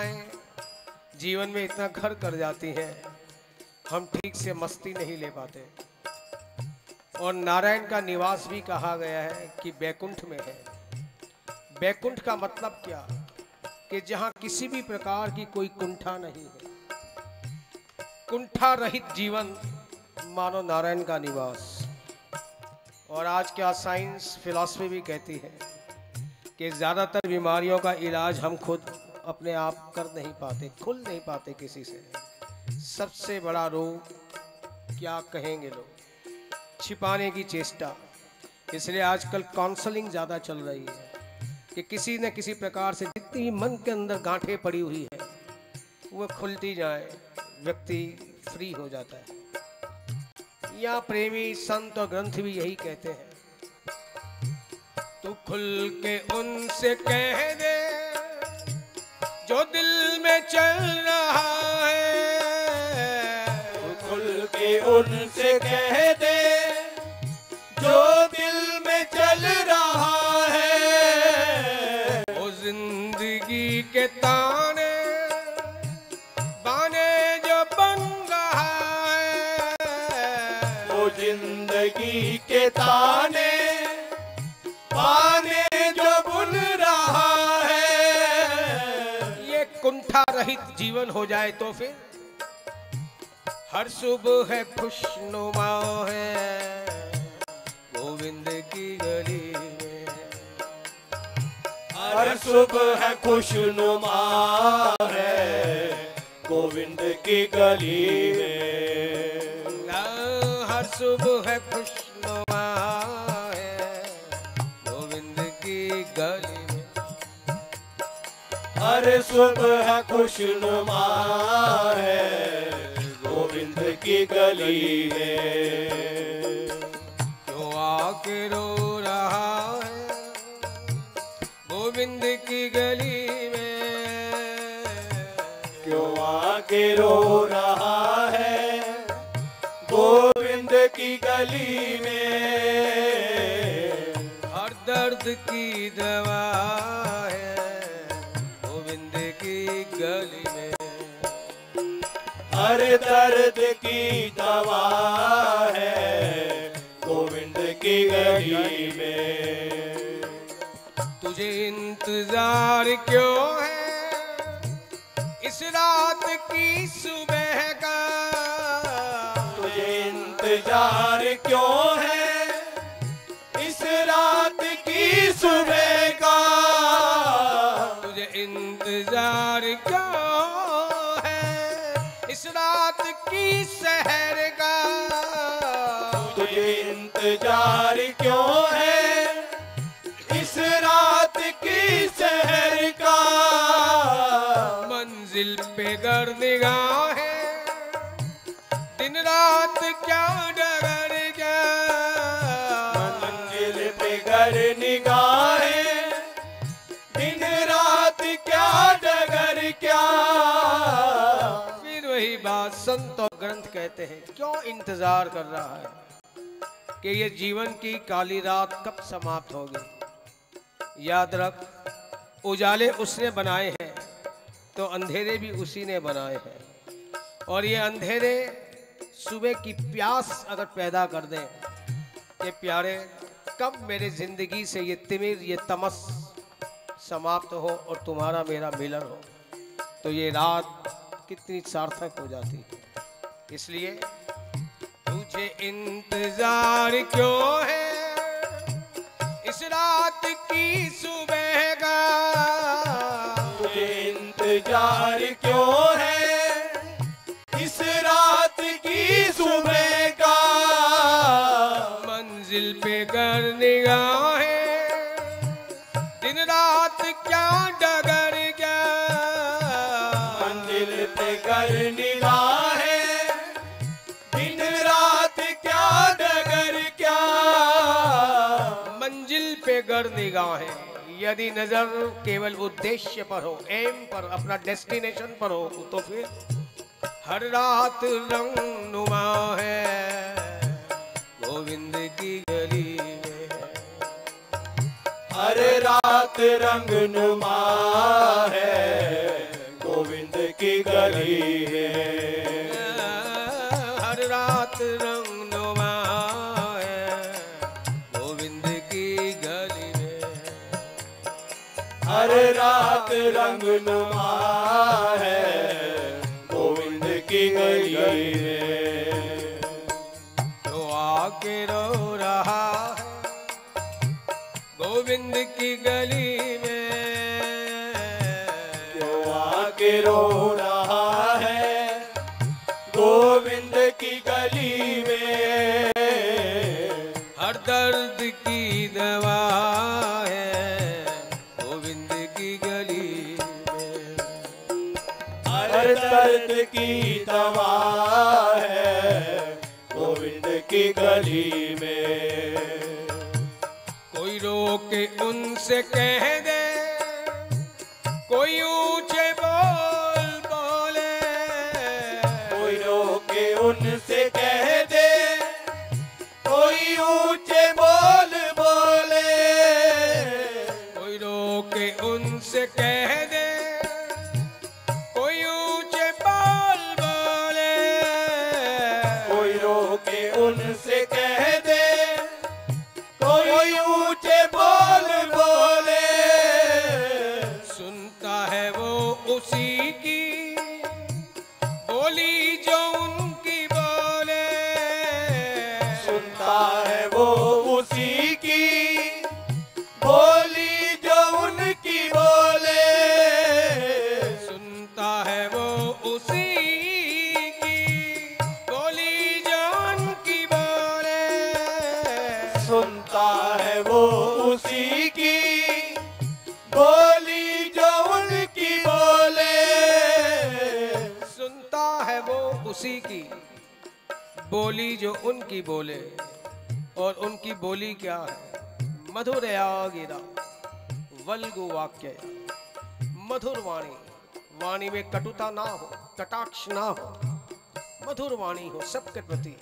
कुंठाएँ जीवन में इतना घर कर जाती हैं, हम ठीक से मस्ती नहीं ले पाते। और नारायण का निवास भी कहा गया है कि बैकुंठ में है। बैकुंठ का मतलब क्या? कि जहाँ किसी भी प्रकार की कोई कुंठा नहीं है। कुंठा रहित जीवन मानो नारायण का निवास। और आज क्या साइंस फिलॉसफी भी कहती है कि ज़्यादातर बीमारियों का इलाज हम खुद अपने आप कर नहीं पाते, खुल नहीं पाते किसी से। सबसे बड़ा रोग क्या कहेंगे लोग? छिपाने की चेष्टा। इसलिए आजकल काउंसलिंग ज़्यादा चल रही है कि किसी न किसी प्रकार से जितनी ही मन के अंदर गांठें पड़ी हुई है, वो खुलती जाए, व्यक्ति फ्री हो जाता है। या प्रेमी संत और ग्रंथ भी यही कहते हैं। तू खुल के उनसे कह दे जो दिल में चल रहा है। खुल के उनसे कह दे। कुंठा जीवन हो जाए तो फिर हर सुबह है, खुशनुमा है। गोविंद की गली में हर सुबह है, खुशनुमा है। गोविंद की गली में हर सुबह है, खुशनुमा है। गोविंद की गली हर सुबह खुशनुमा है गोविंद की गली में क्यों आके रो रहा है गोविंद की गली में। क्यों आके रो रहा है गोविंद की गली में। हर दर्द की दवा हर दर्द की दवा है, गोविंद की गली में। तुझे इंतज़ार क्यों है? इस रात की सुबह संत और ग्रंथ कहते हैं, क्यों इंतज़ार कर रहा है कि ये जीवन की काली रात कब समाप्त होगी याद रख, उजाले उसने बनाए हैं तो अंधेरे भी उसी ने बनाए हैं। और ये अंधेरे सुबह की प्यास अगर पैदा कर दें कि प्यारे, कब मेरे ज़िंदगी से ये तिमिर, ये तमस समाप्त हो और तुम्हारा मेरा मिलन हो तो ये रात कितनी सार्थक हो जाती है। इसलिए तुझे इंतज़ार क्यों है? इस रात की सुबह का। तुझे इंतज़ार क्यों है? गर निगाहें यदि नज़र केवल उद्देश्य पर हो एम पर, अपना डेस्टिनेशन पर हो तो फिर हर रात रंग नुमा है। गोविंद की गली में हर रात रंग नुमा है। गोविंद की गली में रात रंग नुमा है गोविंद की गली दवा है गोविंद की गली में। कोई रोके उनसे कह बोली, और उनकी बोली क्या है? मधुर गिरा वल्गु वाक्य मधुर वाणी वाणी में कटुता ना हो, कटाक्ष ना हो। मधुर वाणी हो सबके प्रति।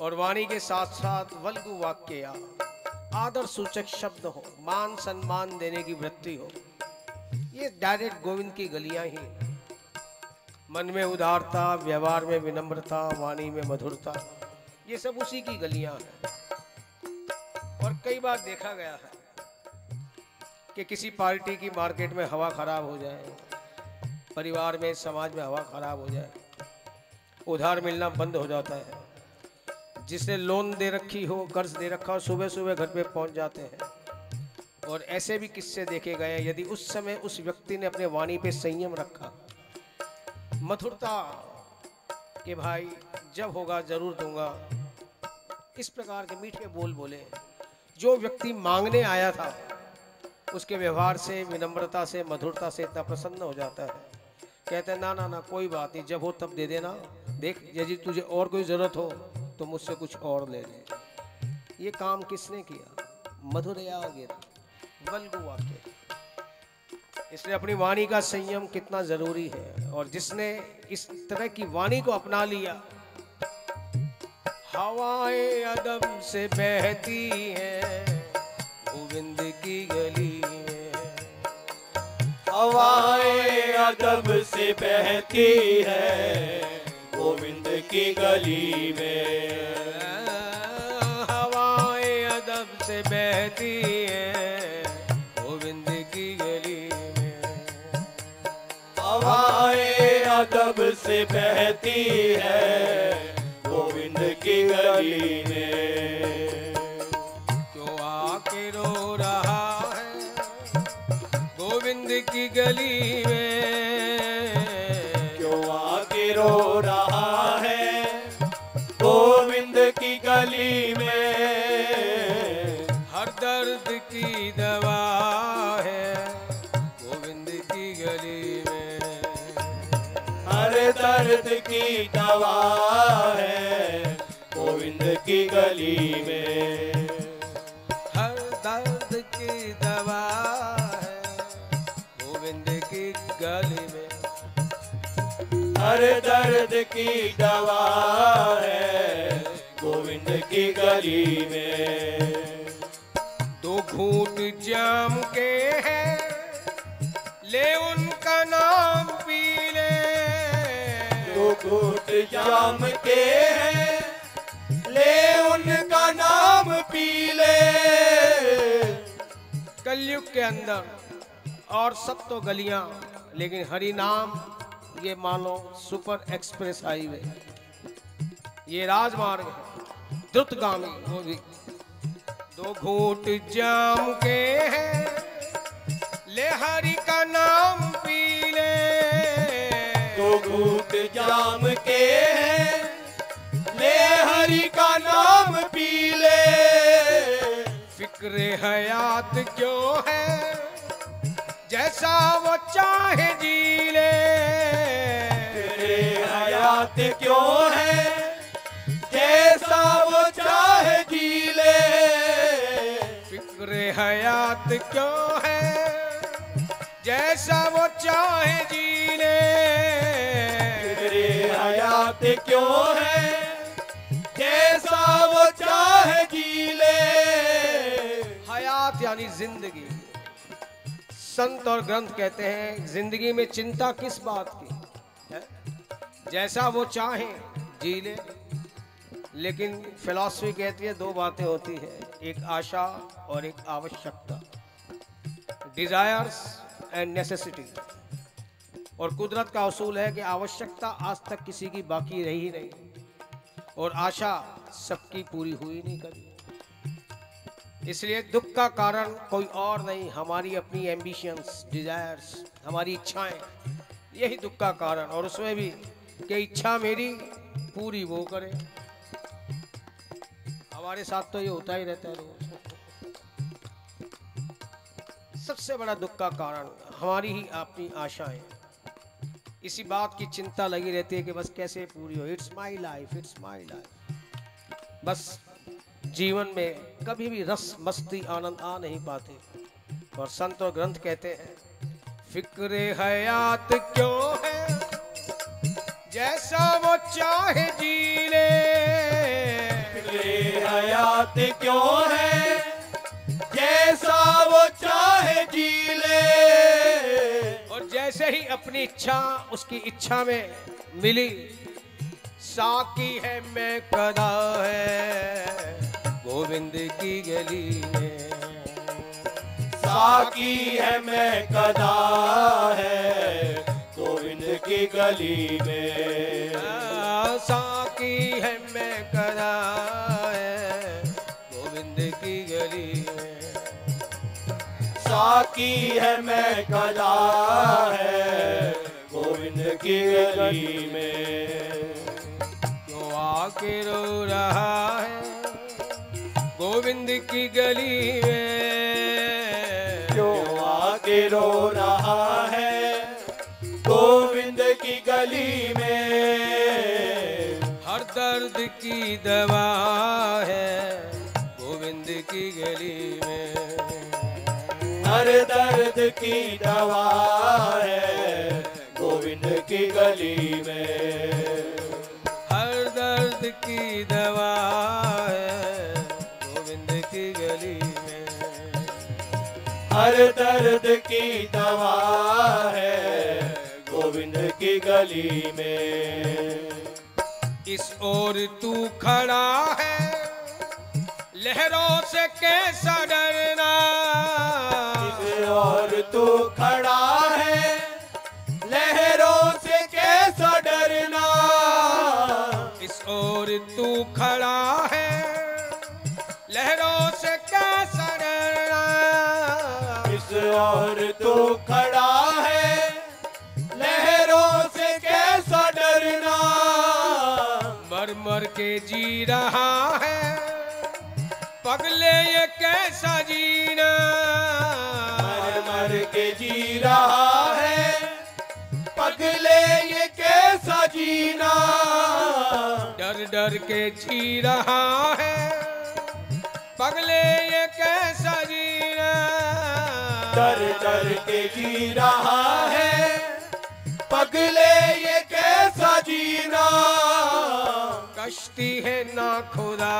और वाणी के साथ साथ वल्गु वाक्य आदर सूचक शब्द हो, मान सम्मान देने की वृत्ति हो। ये डायरेक्ट गोविंद की गलियाँ ही। मन में उदारता, व्यवहार में विनम्रता, वाणी में मधुरता। ये सब उसी की गलियाँ हैं। और कई बार देखा गया है कि किसी पार्टी की मार्केट में हवा खराब हो जाए, परिवार में, समाज में हवा खराब हो जाए, उधार मिलना बंद हो जाता है। जिसने लोन दे रखी हो, कर्ज दे रखा हो सुबह सुबह घर पे पहुँच जाते हैं। और ऐसे भी किस्से देखे गए यदि उस समय उस व्यक्ति ने अपने वाणी पे संयम रखा। मथुरता के भाई, जब होगा ज़रूर दूँगा। इस प्रकार के मीठे बोल बोले। जो व्यक्ति मांगने आया था, उसके व्यवहार से, विनम्रता से, मधुरता से इतना प्रसन्न हो जाता है। कहते हैं, ना ना ना, कोई बात नहीं, जब हो तब दे देना। देख, यदि तुझे और कोई ज़रूरत हो तो मुझसे कुछ और ले ले। ये काम किसने किया? मधुर वल्गु वाक्य इसलिए अपनी वाणी का संयम कितना ज़रूरी है, और जिसने इस तरह की वाणी को अपना लिया हवाएँ अदम से बहती हैं, गोविंद की गली में। हवाएँ अदब से बहती है, गोविंद की गली में। हवाएँ अदब से बहती है, गोविंद की गली में। हवाएँ अदब से बहती है की गली में क्यों आके रो रहा है गोविंद की गली में। क्यों आके रो रहा है गोविंद की गली में। हर दर्द की दवा है गोविंद की गली में। हर दर्द की दवा की दवा है गोविंद की गली में। दो घूट जाम के हैं ले उनका नाम पी ले दो घूट जाम के हैं ले उनका नाम पी ले कलयुग के अंदर और सब तो गलियाँ लेकिन हरि नाम ये मानो सुपर एक्सप्रेस हाईवे। ये राजमार्ग है द्रुतगामी वो भी दो घूट जाम के हैं ले हरि का नाम पी ले दो घूट जाम के हैं ले हरि का नाम पी ले फ़िक्र हयात क्यों है जैसा वो चाहे जी ले। तेरे हयात क्यों है? जैसा वो चाहे जी ले। फ़िक्र हयात क्यों है? जैसा वो चाहे जी ले। तेरे हयात क्यों है? जैसा वो चाहे जी ले। हयात यानी ज़िंदगी। संत और ग्रंथ कहते हैं, ज़िंदगी में चिंता किस बात की? जैसा वो चाहे, जी ले। लेकिन फिलॉसफी कहती है, दो बातें होती है, एक आशा और एक आवश्यकता। डिजायर्स एंड नेसेसिटी और कुदरत का असूल है कि आवश्यकता आज तक किसी की बाकी रही नहीं। और आशा सबकी पूरी हुई नहीं कभी। इसलिए दुख का कारण कोई और नहीं, हमारी अपनी एम्बिशंस डिजायर्स हमारी इच्छाएँ, यही दुख का कारण। और उसमें भी कि इच्छा मेरी पूरी वो करे। हमारे साथ तो ये होता ही रहता है रोज। सबसे बड़ा दुख का कारण हमारी ही अपनी आशाएँ। इसी बात की चिंता लगी रहती है कि बस कैसे पूरी हो। It's my life it's my life बस जीवन में कभी भी रस, मस्ती, आनंद आ नहीं पाते। और संत और ग्रंथ कहते हैं, फ़िक्र हयात क्यों है? जैसा वो चाहे जी ले। हयात क्यों है? जैसा वो चाहे जी ले। और जैसे ही अपनी इच्छा उसकी इच्छा में मिली साकी है मैं कदा है। गोविंद की गली में। साकी है मैं कदा है। की गली में। साकी है मैं है गोविंद की गली में। साकी है मैं कदा है गोविंद की गली में। क्यों आके रो रहा है गोविंद की गली में? क्यों आके रो रहा है दर्द की दवा है गोविंद की गली में। हर दर्द की दवा है गोविंद की गली में। हर दर्द की दवा है गोविंद की गली में। हर दर्द की दवा है गोविंद की गली में। इस ओर तू खड़ा है। लहरों से कैसा डरना। इस और तू खड़ा है। लहरों से कैसा डरना। इस ओर तू खड़ा है। लहरों से कैसा डरना। इस और तू खड़ा के जी रहा है। पगले ये कैसा जीना? मर मर के जी रहा है। पगले ये कैसा जीना? डर डर के जी रहा है। पगले ये कैसा जीना? डर डर के जी रहा है। पगले ये कैसा जीना? कश्ती है ना खुदा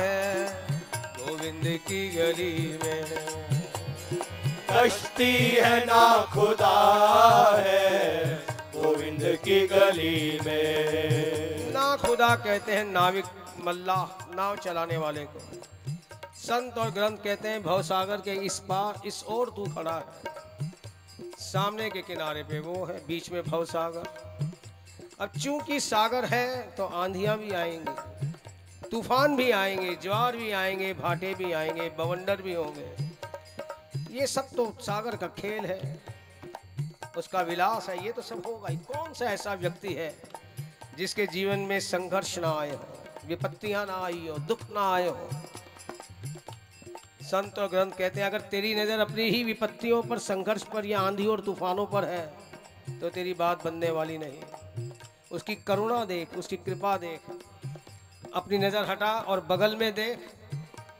है, गोविंद की गली में। कश्ती है ना खुदा है, गोविंद की गली में। ना खुदा कहते हैं नाविक मल्लाह नाव चलाने वाले को। संत और ग्रंथ कहते हैं भवसागर के इस पार इस ओर तू खड़ा है। सामने के किनारे पे वो है, बीच में भवसागर। अब चूँकि सागर है तो आंधियाँ भी आएँगी। तूफ़ान भी आएँगे, ज्वार भी आएँगे, भाटे भी आएँगे, बवंडर भी होंगे। ये सब तो सागर का खेल है। उसका विलास है, ये तो सब होगा ही। कौन सा ऐसा व्यक्ति है जिसके जीवन में संघर्ष ना आए हो, विपत्तियाँ ना आई हो, दुख ना आए हो? संत और ग्रंथ कहते हैं, अगर तेरी नज़र अपनी ही विपत्तियों पर, संघर्ष पर या आंधी और तूफानों पर है तो तेरी बात बनने वाली नहीं। उसकी करुणा देख उसकी कृपा देख अपनी नज़र हटा और बगल में देख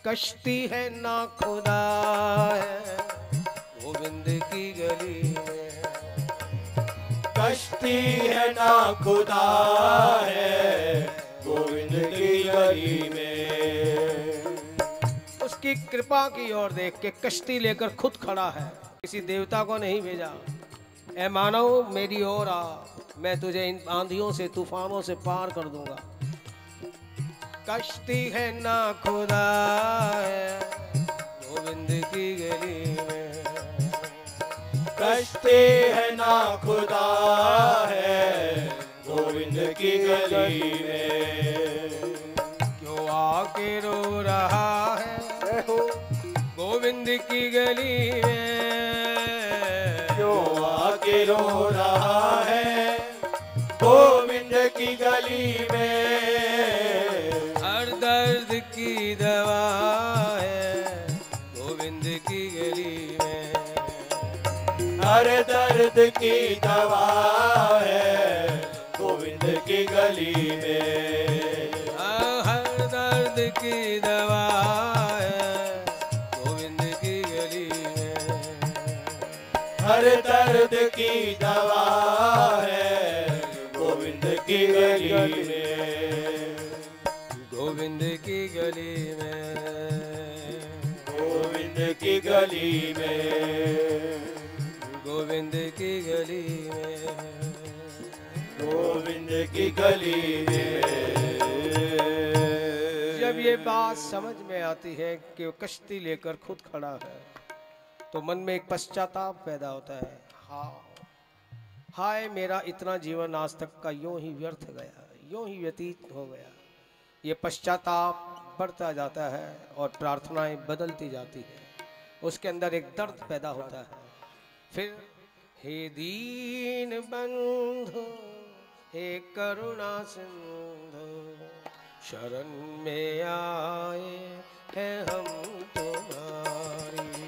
कश्ती है ना खुदा है, गोविंद की गली में कश्ती है ना खुदा है, गोविंद की गली में। उसकी कृपा की ओर देख के कश्ती लेकर खुद खड़ा है। किसी देवता को नहीं भेजा। ए मानव मेरी ओर आ। मैं तुझे इन आंधियों से, तूफानों से पार कर दूँगा। कश्ती है ना खुदा है, गोविंद की गली में। कश्ती है ना खुदा है, गोविंद की गली में। क्यों आके रो रहा है, गोविंद की गली में? क्यों आके रो रहा है की गली में। हर दर्द की दवा है गोविंद की गली में। हर दर्द की दवा है गोविंद की गली में। हर दर्द की दवा है गोविंद की गली में। हर दर्द की दवा की गली में। गोविंद की गली में। गोविंद की गली में। गोविंद की गली में। जब ये बात समझ में आती है कि वो कश्ती लेकर खुद खड़ा है तो मन में एक पश्चाताप पैदा होता है। हाँ। हाय मेरा इतना जीवन आज तक का यूँ ही व्यर्थ गया यूँ ही व्यतीत हो गया। ये पश्चाताप बढ़ता जाता है और प्रार्थनाएँ बदलती जाती है। उसके अंदर एक दर्द पैदा होता है। फिर, हे दीन बंधु, हे करुणा सिंधु, शरण में आए हैं हम तुम्हारी।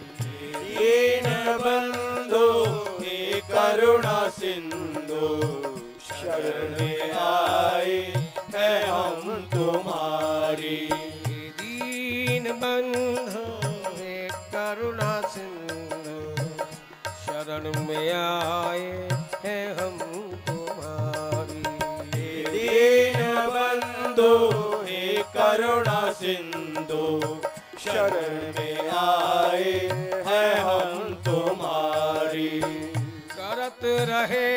दीन बंधु, हे करुणा सिंधु, शरण में आए हम तुम्हारी दीन बंधु करुणा सिंधु शरण में आए हैं हम तुम्हारी दीन बंधु हे करुणा सिंधु। शरण में आए हैं हम तुम्हारी। करत रहे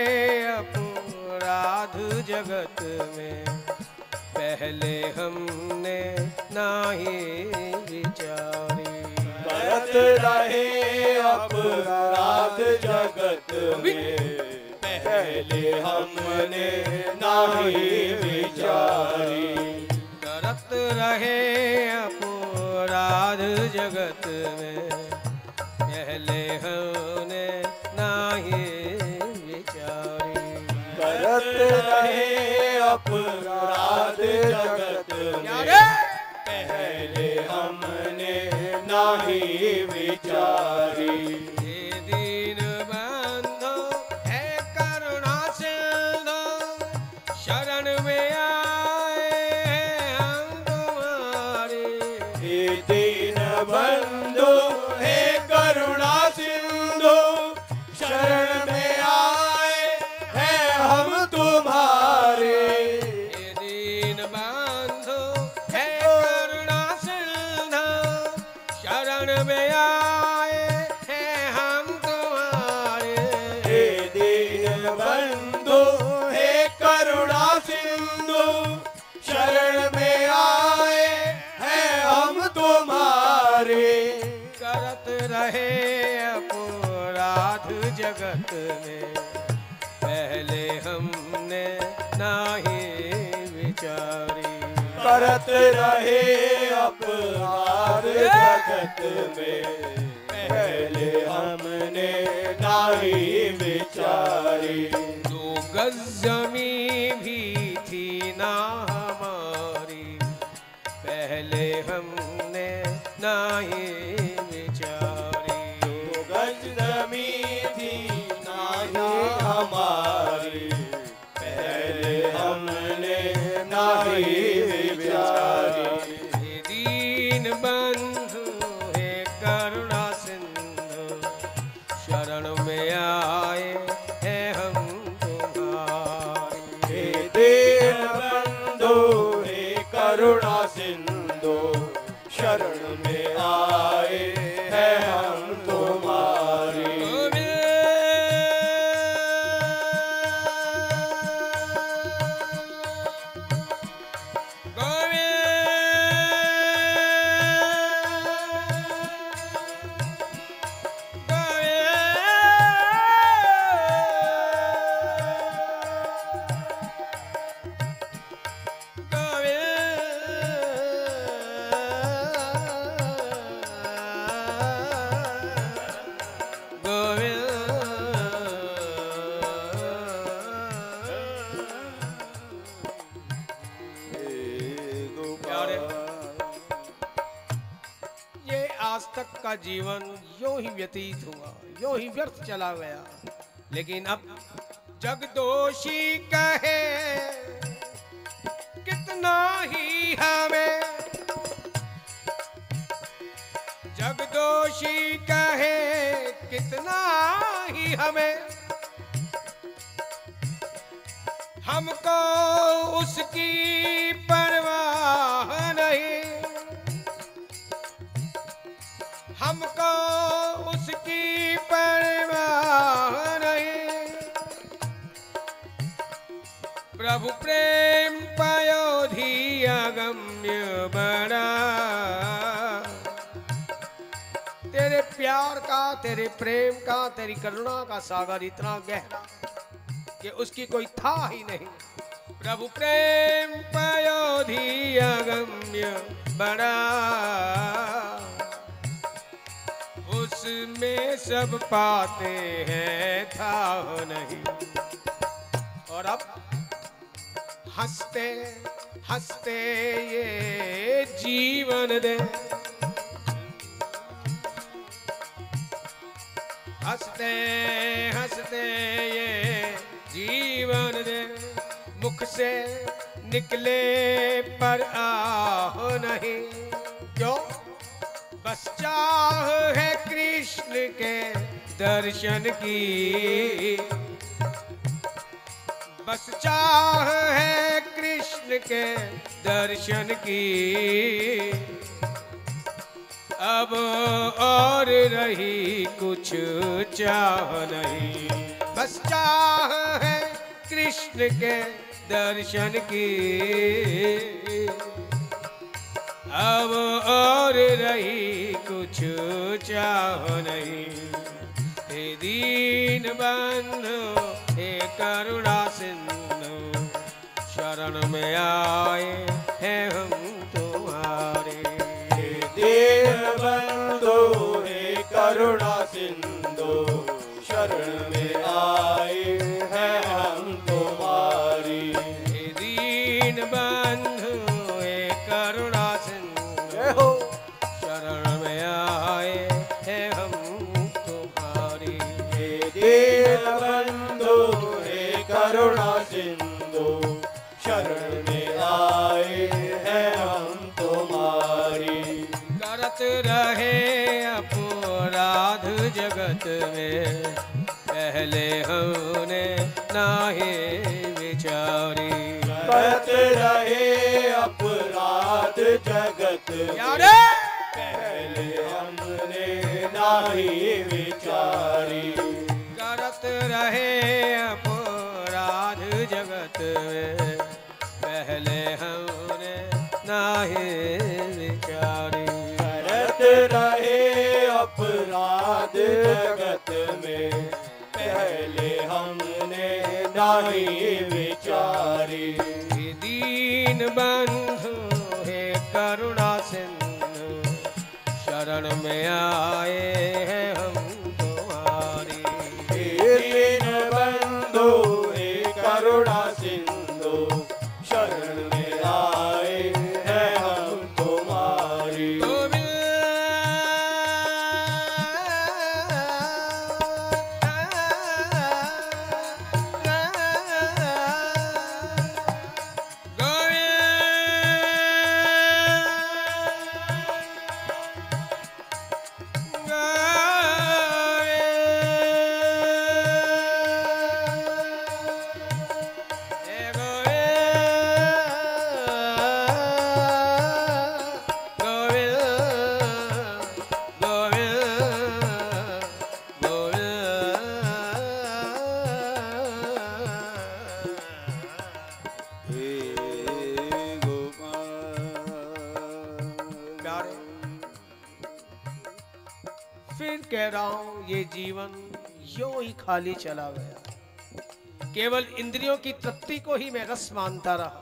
अपराध जगत में। पहले हमने नाही विचारी। करत रहे अपराध जगत में। पहले हमने नाही विचारी। करत रहे अपराध जगत में। पहले हमने विचारी। जगत में पहले हमने नाही विचारी। करत रहे अपार जगत में पहले हमने नाही विचारी। सागर इतना गहरा कि उसकी कोई था ही नहीं। प्रभु प्रेम पयोधी अगम्य बड़ा। उसमें सब पाते हैं था नहीं। और अब हँसते हँसते ये जीवन दे। दर्शन की। बस चाह है कृष्ण के दर्शन की। अब और रही कुछ चाह नहीं। बस चाह है कृष्ण के दर्शन की। अब और रही कुछ चाह नहीं। बंधु, हे करुणा सिंधु, शरण में आए हैं हम तुम्हारे। दीन बंधु, हे करुणा सिंधु, शरण में आए जगत पहले हमने नाही विचारी करत रहे अपराध जगत में। पहले हमने नाहे विचारी। करत रहे अपराध जगत में। पहले हमने नाही विचारी। दीन बंधु आए खाली चला गया। केवल इंद्रियों की तृप्ति को ही मैं रस मानता रहा।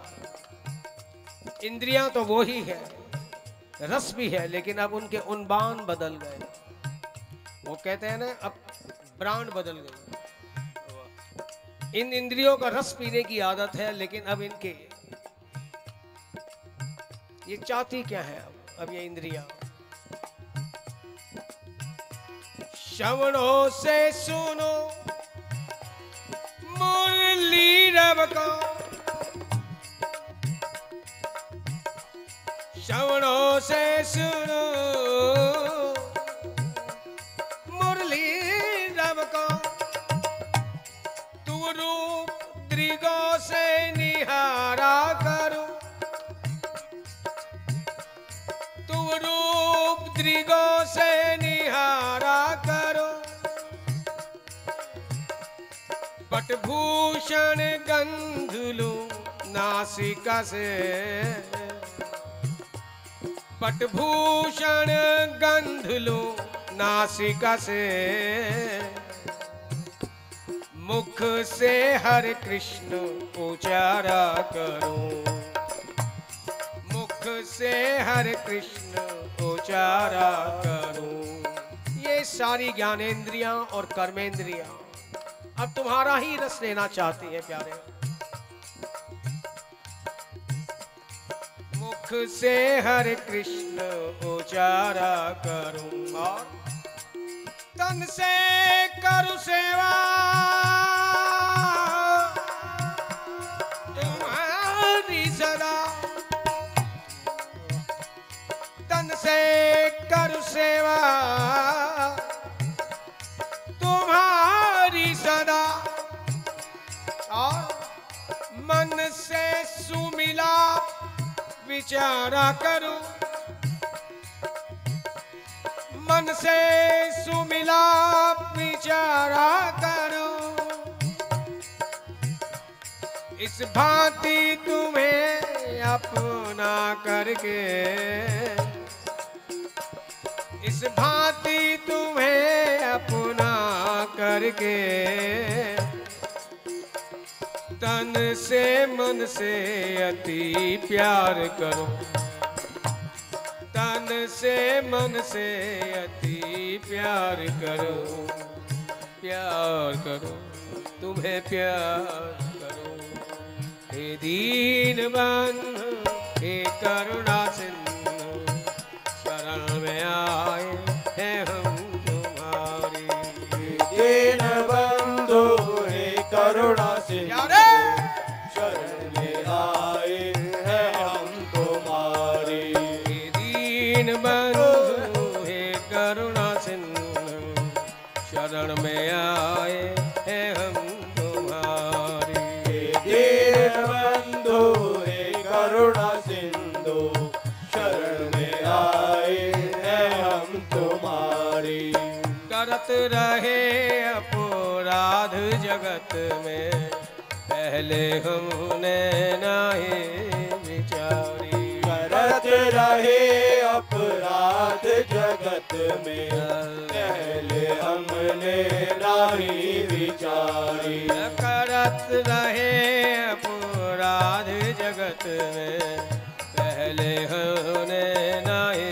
इंद्रियाँ तो वो ही है, रस भी है, लेकिन अब उनके उनबान बदल गए। वो कहते हैं ना, अब ब्रांड बदल गए। इन इंद्रियों का रस पीने की आदत है, लेकिन अब इनके, ये चाहती क्या है अब? अब ये इंद्रिया। श्रवणों से सुनो। मुरली रब का। श्रवणों से सुनो। मुरली रब का। तू रूप त्रिगो से निहारा करो। तू रूप त्रिगो से गंध लू नासिका से। पटभूषण गंध लू नासिका से। मुख से हर कृष्ण उचारा करूँ। मुख से हर कृष्ण उचारा करूँ। ये सारी ज्ञानेंद्रियाँ और कर्मेंद्रियाँ अब तुम्हारा ही रस लेना चाहती है प्यारे। मुख से हरे कृष्ण उचारा करूँ और तन से करु सेवा। तुम्हारी सदा तन से करू सेवा। से सुमिला, विचारा करूँ। मन से सुमिला, विचारा करो। इस भांति तुम्हें अपना करके, इस भांति तुम्हें अपना करके तन से मन से अति प्यार करो। तन से मन से अति प्यार करो। प्यार करो, तुम्हें प्यार करो। हे दीन बंधु हे करुणा सिंधु शरण में आए हैं हम। रहे अपराध जगत में। पहले हमने नाही विचारी। करत रहे अपराध जगत में। पहले हमने नाही विचारी। करत रहे अपराध जगत में। पहले हमने नाही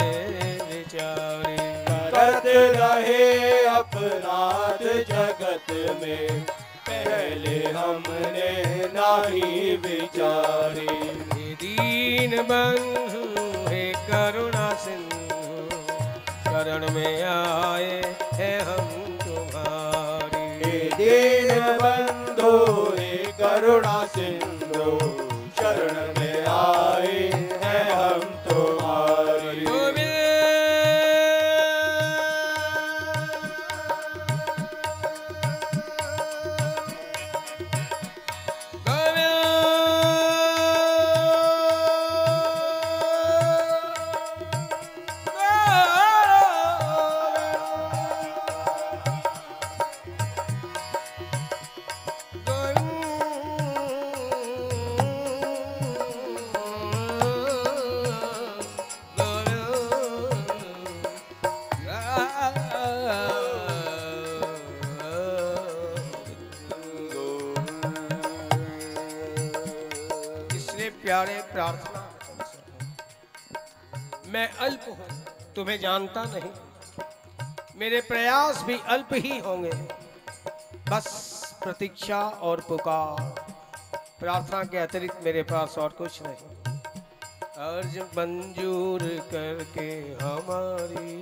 विचारी। करत रहे अपराध जगत में पहले हमने नाही विचारी। दीन बंधु हे करुणा सिंधु शरण में आए हैं हम तुम्हारी। दीन बंधु हे करुणा सिंधु शरण में आए तुम्हें जानता नहीं। मेरे प्रयास भी अल्प ही होंगे। बस प्रतीक्षा और पुकार। प्रार्थना के अतिरिक्त मेरे पास और कुछ नहीं। अर्ज़ मंजूर करके हमारी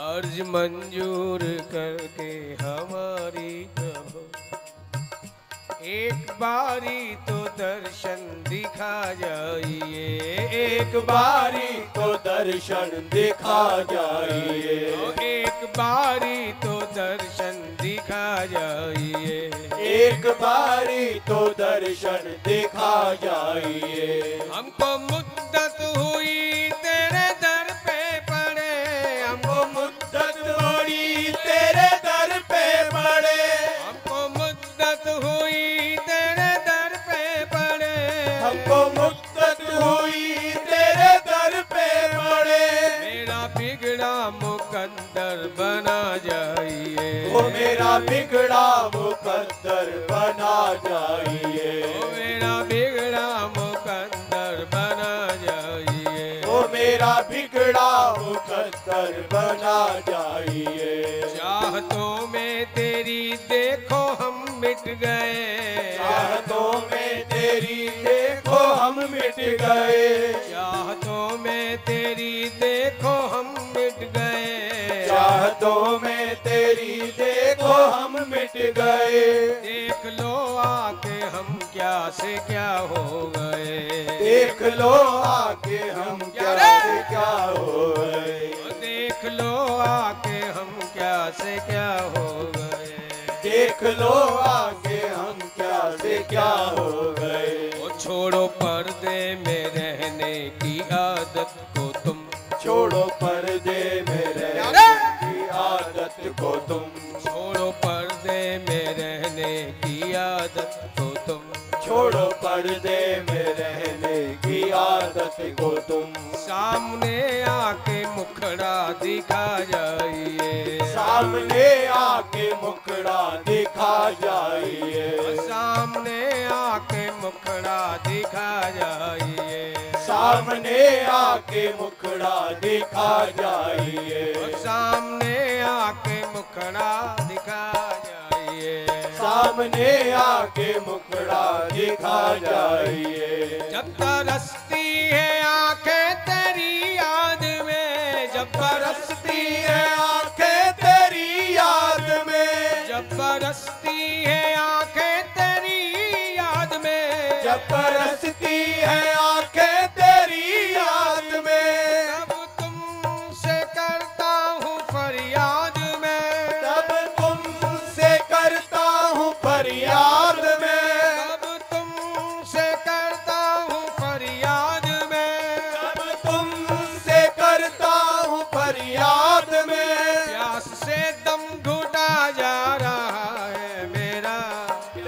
अर्ज़ मंजूर करके हमारी प्रभु। एक बारी तो दर्शन दिखा जाइए। एक बारी तो दर्शन दिखा जाइए। एक बारी तो दर्शन दिखा जाइए। एक बारी तो दर्शन दिखा जाइए। हमको मुद्दत वो मेरा बिगड़ा मुकद्दर बना जाइए। ओ मेरा बिगड़ा मुकद्दर बना जाइए। वो मेरा बिगड़ा मुकद्दर बना जाइए। चाहतों में तेरी देखो हम मिट गए। चाहतों में तेरी देखो हम मिट गए। गए। देख लो आके हम क्या से क्या हो गए। देख लो आके हम क्या से क्या हो गए। देख लो आके हम क्या से क्या हो गए। देख लो आके हम क्या से क्या हो गए। वो छोड़ो पर्दे में रहने की आदत को तुम। छोड़ो पर्दे में रहने की आदत को तुम। छोड़ो पर्दे में रहने की आदत को तुम छोड़ो पर्दे में रहने की आदत को तुम। सामने आके मुखड़ा दिखा जाइए। सामने आके मुखड़ा दिखा जाइए। सामने आके मुखड़ा दिखा जाइए। सामने आके मुखड़ा दिखा जाइए। सामने आके मुखड़ा दिखा जाइए। सामने आके मुखड़ा दिखा जाइए। जब तरसती है आँखें तेरी याद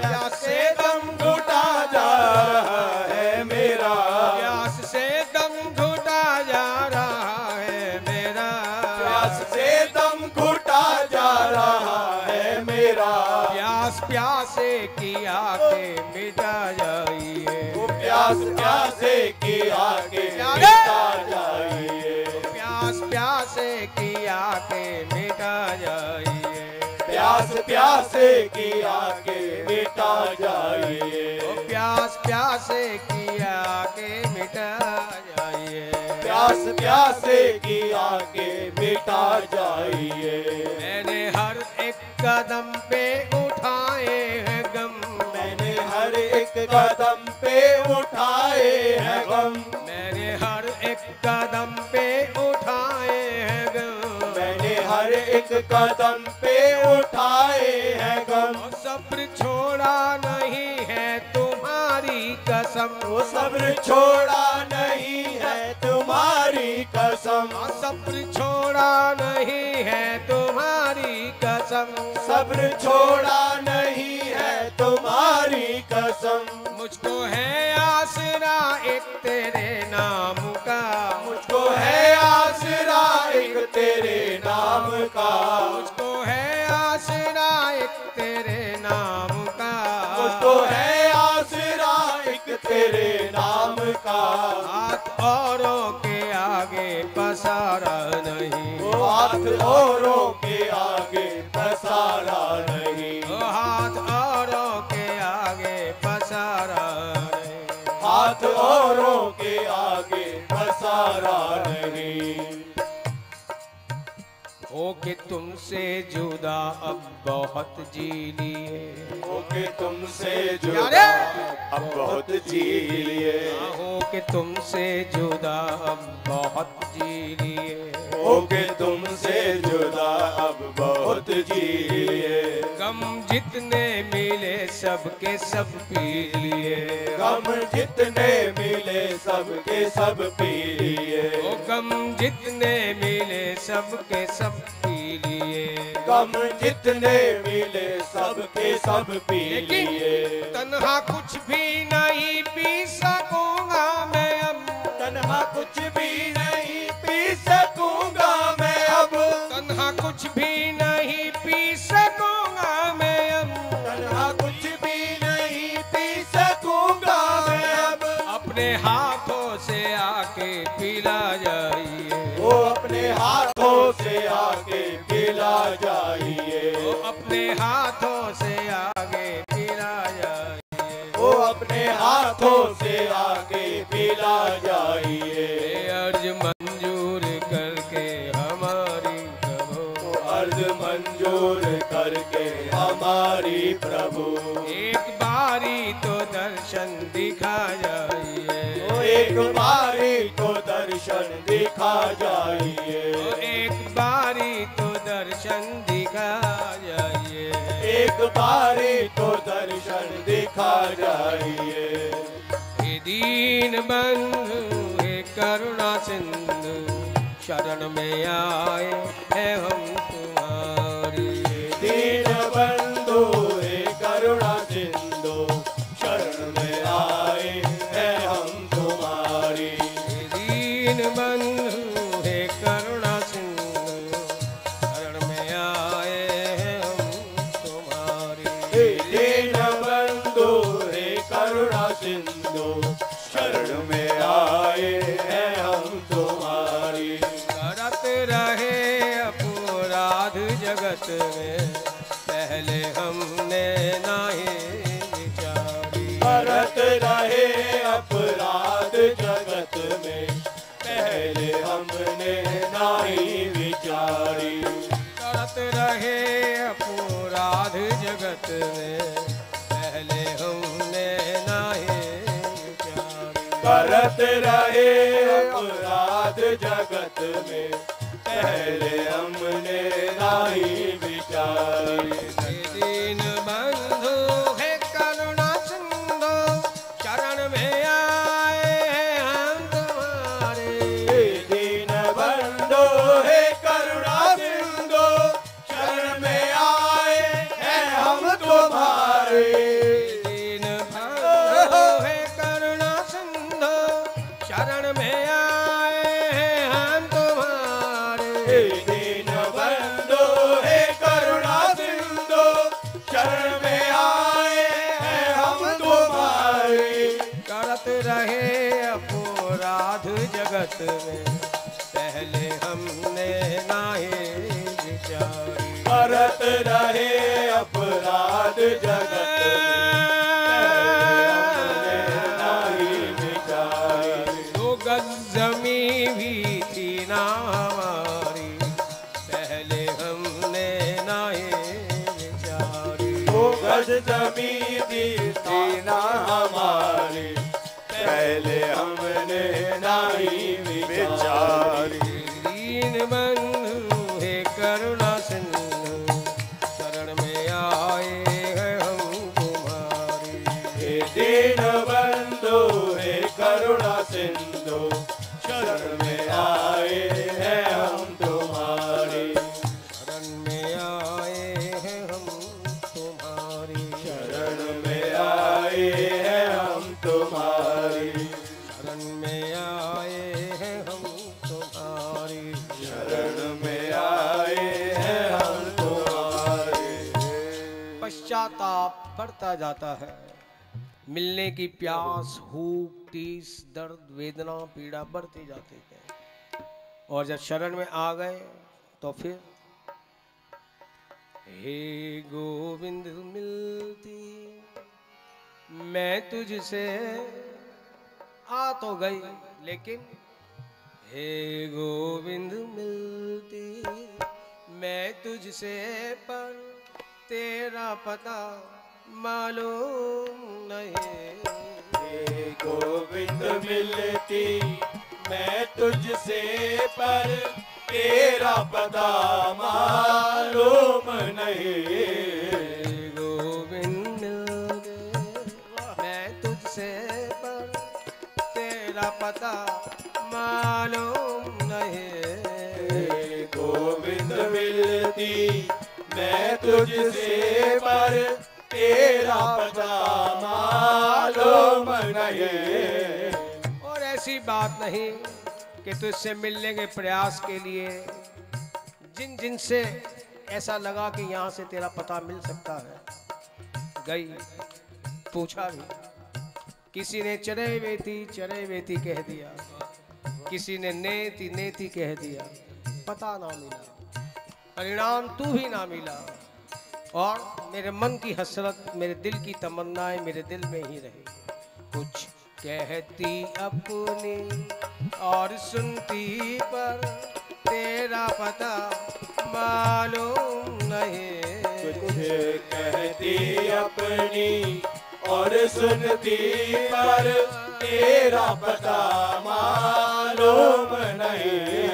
प्यास से दम घुटा जा रहा है मेरा। प्यास से दम घुटा जा रहा है मेरा। प्यास से दम घुटा जा रहा है मेरा। प्यास प्यासे की आके मिटा जाइए। प्यास प्यासे की मिटा जाइए। प्यास प्यासे की आके मिटा जाइए। प्यास की आगे मिटा जाइए। ओ प्यास प्यासे की आके मिटा जाइए। प्यास प्यासे की आगे मिटा जाइए। मैंने हर एक कदम पे उठाए हैं गम। मैंने हर एक कदम पे उठाए हैं गम। मैंने हर एक कदम पे उठाए एक कदम पे उठाए हैं गम। सब्र छोड़ा नहीं है तुम्हारी कसम। वो सब्र छोड़ा नहीं है तुम्हारी कसम। सब्र छोड़ा नहीं है तुम्हारी कसम। सब्र छोड़ा नहीं है तुम्हारी कसम। मुझको है आसरा एक तेरे नाम का। मुझको है आसरा एक तेरे नाम का। मुझको है आसरा एक तेरे नाम का। मुझको है आसरा एक तेरे नाम का। हाथ औरों के आगे पसारा नहीं। वो हाथ औरों के आगे पसारा नहीं। वो हाथ औरों के आगे पसारा नहीं। हाथ औरों के आगे पसारा नहीं। हो के तुमसे जुदा अब बहुत जी लिए। होके तुमसे जुदा अब बहुत जी लिए। हो के तुमसे जुदा अब बहुत जी लिए। होके तुमसे जुदा अब बहुत जी लिए गम जितने मिले सबके सब पी लिए। गम जितने मिले सबके सब पी लिए। ओ गम जितने मिले सबके सब पी लिए। गम जितने मिले सबके सब पी लिए। तन्हा कुछ भी नहीं पी सकूँगा मैं अब। तन्हा कुछ भी नहीं आके पिला जाइए। अपने हाथों से आगे पिला जाइए। वो अपने हाथों से आके पिला जाइए। अर्ज़ मंजूर करके हमारी प्रभु। अर्ज़ मंजूर करके हमारी प्रभु। एक बारी तो दर्शन दिखा जाइए। एक बारी तो दर्शन दिखा जाइए। एक बारी तो दर्शन दिखा जाइए। हे दीन बंधु हे करुणा सिंधु शरण में आए हैं हम तुम्हारी। दीन बंधु हे करुणा सिंधु शरण में आए हैं हम तुम्हारी। दीन बंधु करत रहे अपराध जगत में पहले हमने नहीं विचारी। हमारी पहले हमने नाहे विचारी। बढ़ता जाता है। मिलने की प्यास भूख तीस, दर्द, वेदना, पीड़ा बढ़ती जाती है। और जब शरण में आ गए तो फिर हे गोविंद, मिलती, मैं तुझसे आ तो गई, लेकिन हे गोविंद, मिलती, मैं तुझसे पर तेरा पता मालूम नहीं। गोविंद मिलती मैं तुझसे पर तेरा पता मालूम नहीं। गोविंद मैं तुझसे पर तेरा पता मालूम नहीं। गोविंद मिलती मैं तुझसे पर तेरा पता मालूम नहीं। और ऐसी बात नहीं कि तुझसे मिलने के प्रयास के लिए जिन जिन से ऐसा लगा कि यहाँ से तेरा पता मिल सकता है, गई, पूछा भी। किसी ने चरे वेती चरे वेती कह दिया। किसी ने नेती नेती कह दिया। पता ना मिला। परिणाम तू ही ना मिला। और मेरे मन की हसरत, मेरे दिल की तमन्नाएँ मेरे दिल में ही रहे। कुछ कहती अपनी और सुनती पर तेरा पता मालूम नहीं। कुछ कहती अपनी और सुनती पर तेरा पता मालूम नहीं।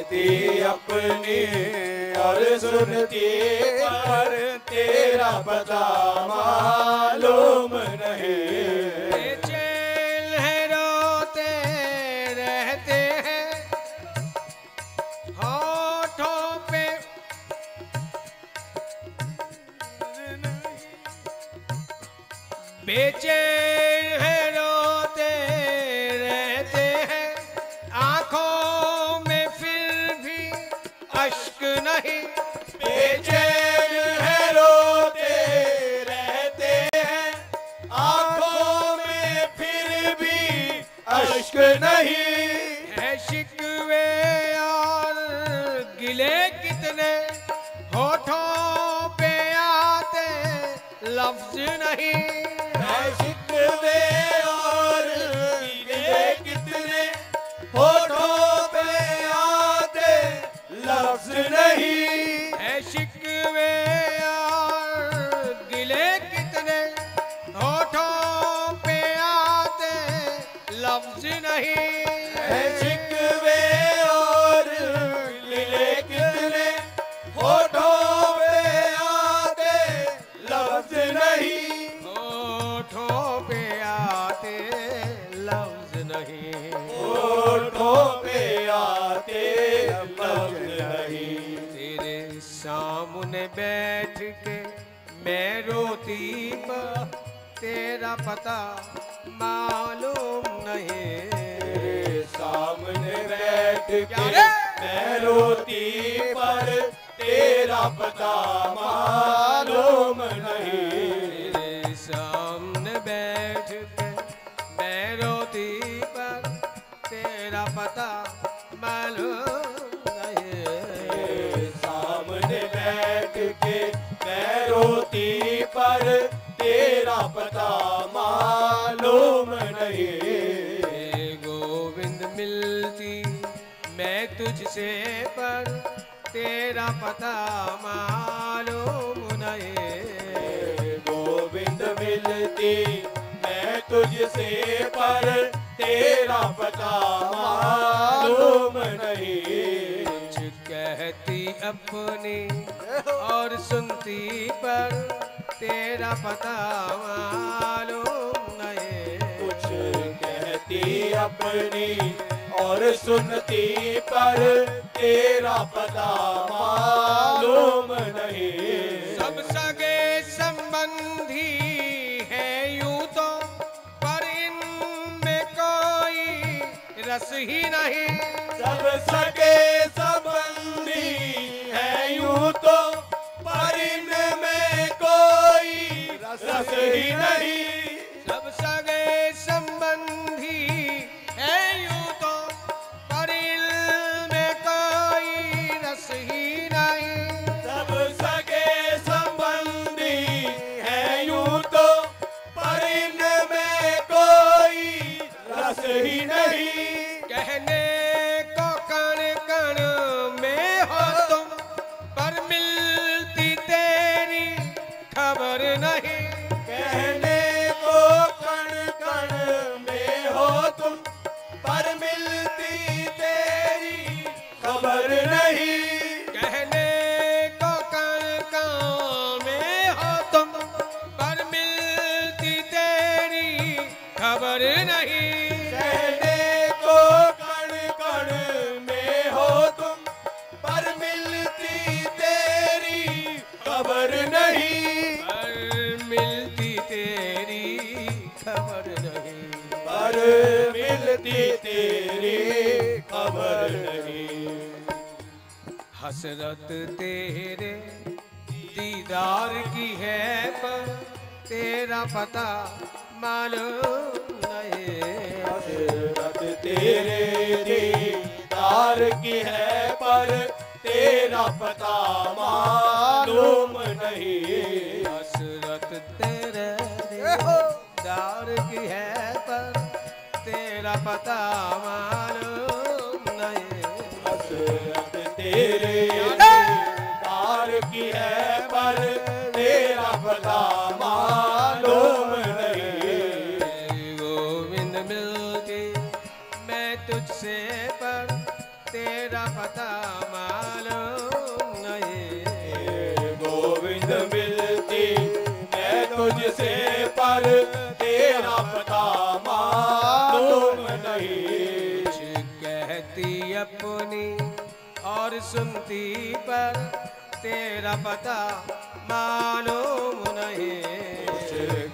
करती अपनी और सुनती पर तेरा पता मालूम नहीं। नहीं। रस ही नहीं। सब सके संबंधी है यू तो पर में कोई रस ही नहीं। खबर नहीं पर मिलती तेरी खबर नहीं पर मिलती तेरी खबर नहीं हसरत तेरे दीदार की है पर तेरा पता मालूम नहीं हसरत तेरे दीदार की है पर तेरा पता तेरा पता मालूम नहीं हसरत तेरे दीदार तेरा पता मालूम नहीं।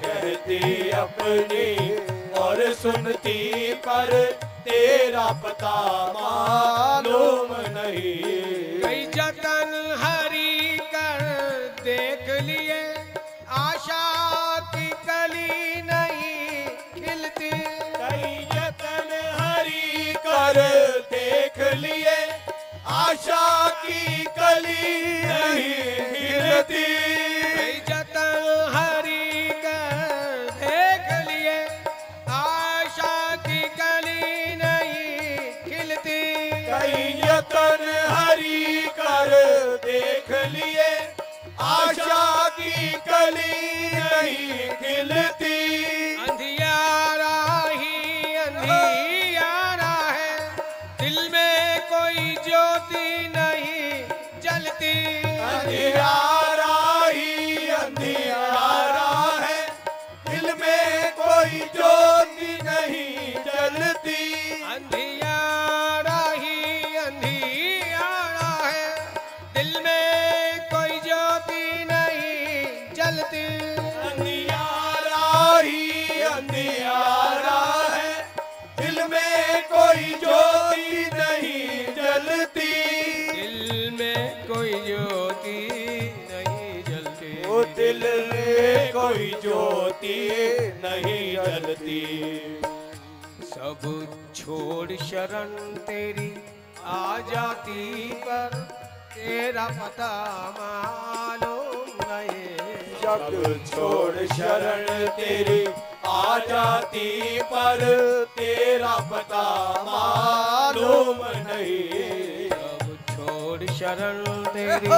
कहती अपनी और सुनती पर तेरा पता मालूम नहीं। कई जतन हरी कर देख लिए आशा की कली नहीं खिलती कई यतन हरी कर देख लिए आशा की कली खिलती कोई ज्योति नहीं जलती। वो दिल में कोई ज्योति नहीं जलती। सब छोड़ शरण तेरी आ जाती पर तेरा पता मालूम नहीं। जग छोड़ शरण तेरी आ जाती पर तेरा पता मालूम नहीं। सब शरण तेरी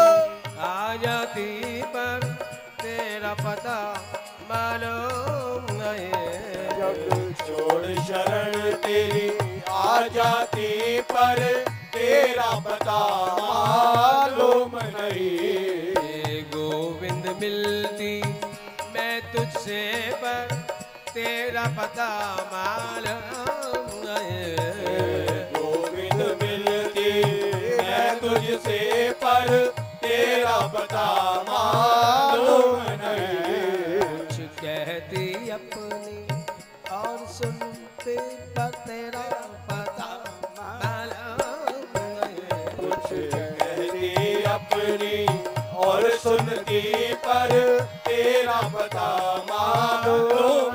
आ जाती पर तेरा पता मालूम नहीं। जग छोड़ शरण तेरी आ जाती पर तेरा पता मालूम नहीं। गोविंद मिलती मैं तुझसे पर तेरा पता मालूम तुझसे पर तेरा पता मालूम नहीं। कुछ कहती अपनी और सुनते पर तेरा पता मालूम नहीं। कुछ कहती अपनी और सुनती पर तेरा पता मालूम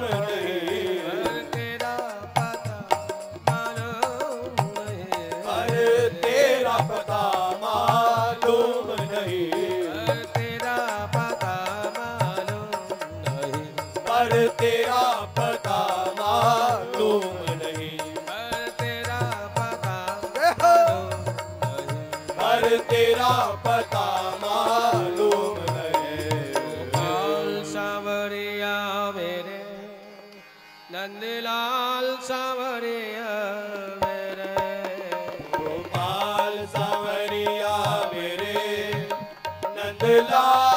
감사합니다.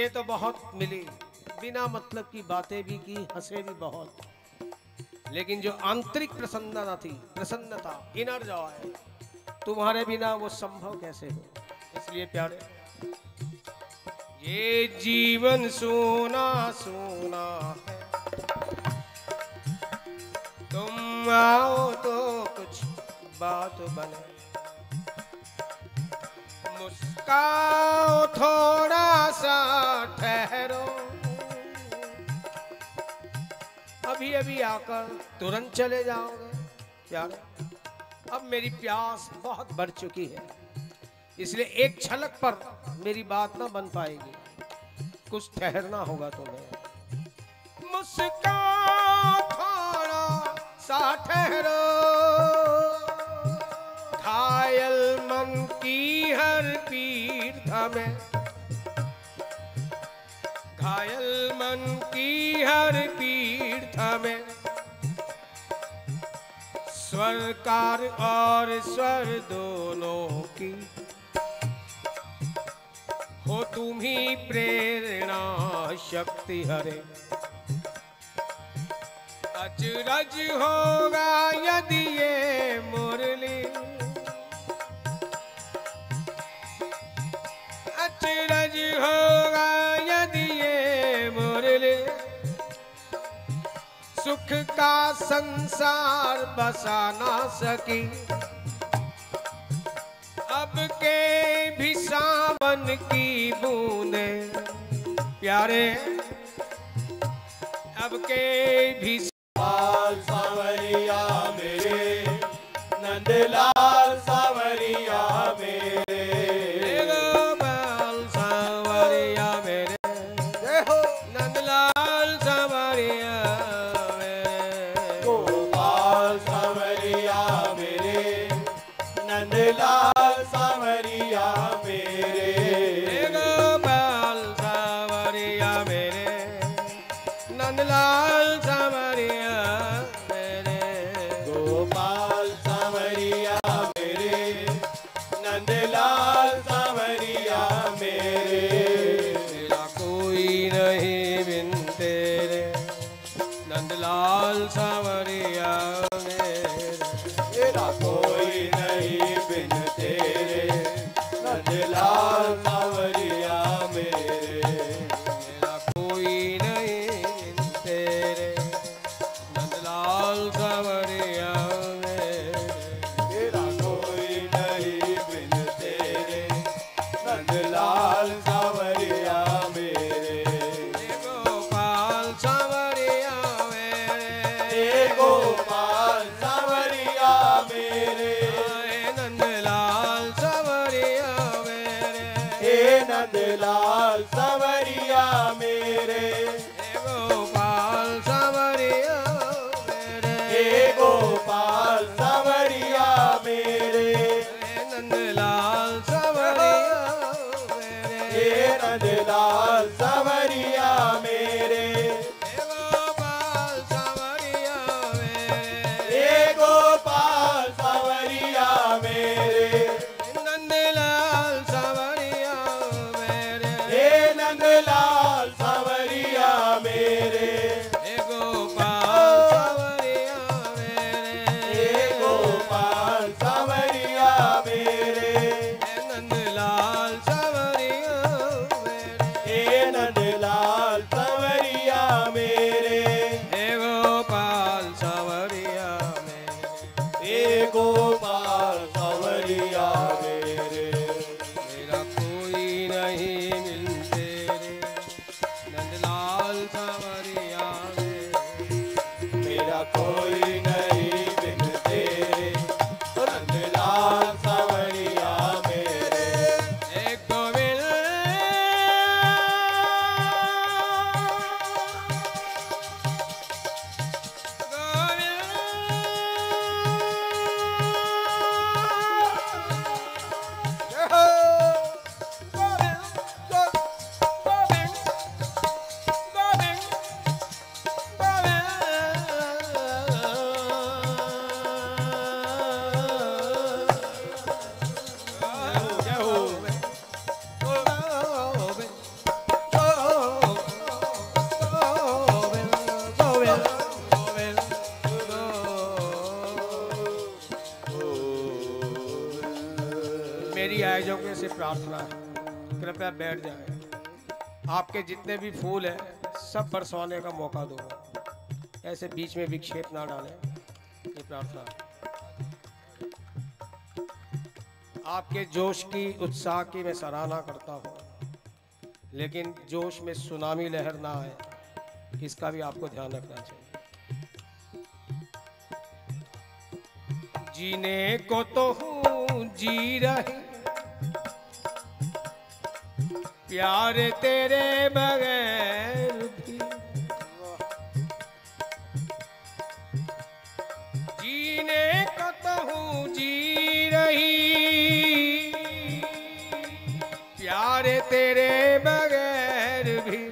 ये तो बहुत मिली। बिना मतलब की बातें भी की, हंसे भी बहुत। लेकिन जो आंतरिक प्रसन्नता थी, प्रसन्नता, इनर जॉय तुम्हारे बिना वो संभव कैसे हो? इसलिए प्यारे, ये जीवन सोना सोना है। तुम आओ तो कुछ बात बने। मुस्काओ थोड़ा सा ठहरो। अभी अभी आकर तुरंत चले जाओगे। प्यारे अब मेरी प्यास बहुत बढ़ चुकी है, इसलिए एक छलक पर मेरी बात ना बन पाएगी। कुछ ठहरना होगा तुम्हें। मुस्कान, थोड़ा सा ठहरो। घायल मन की हर पीर थमे। घायल मन की हर पीर थमे। स्वर्कार और स्वर दोनों की हो तुम ही प्रेरणा शक्ति हरे। अचरज होगा यदि ये मुरली सुख का संसार बसा ना सकी। अब के भी सावन की बूंदे, प्यारे। अब के भी आपके जितने भी फूल हैं, सब बरसवाने का मौका दो। ऐसे बीच में विक्षेप ना डालें। ये प्रार्थना। आपके जोश की, उत्साह की मैं सराहना करता हूँ। लेकिन जोश में सुनामी लहर ना आए, इसका भी आपको ध्यान रखना चाहिए। जीने को तो हूँ, जी रही प्यार तेरे बगैर भी। जीने को तो हूँ जी रही। प्यार तेरे बगैर भी।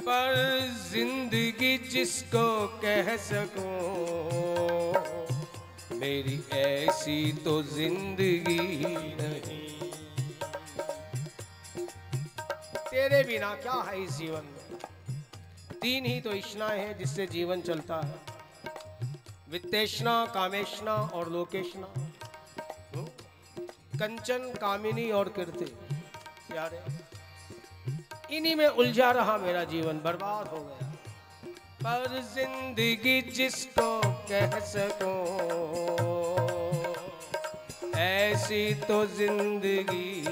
पर ज़िंदगी जिसको कह सकूँ मेरी ऐसी तो ज़िंदगी तेरे बिना क्या है इस जीवन में? तीन ही तो इच्छनाएँ हैं जिससे जीवन चलता है। वित्तेषणा कामेशना और लोकेशना? कंचन, कामिनी और कीर्ति। प्यारे इन्हीं में उलझा रहा मेरा जीवन, बर्बाद हो गया। पर ज़िंदगी जिसको कह सकूँ ऐसी तो ज़िंदगी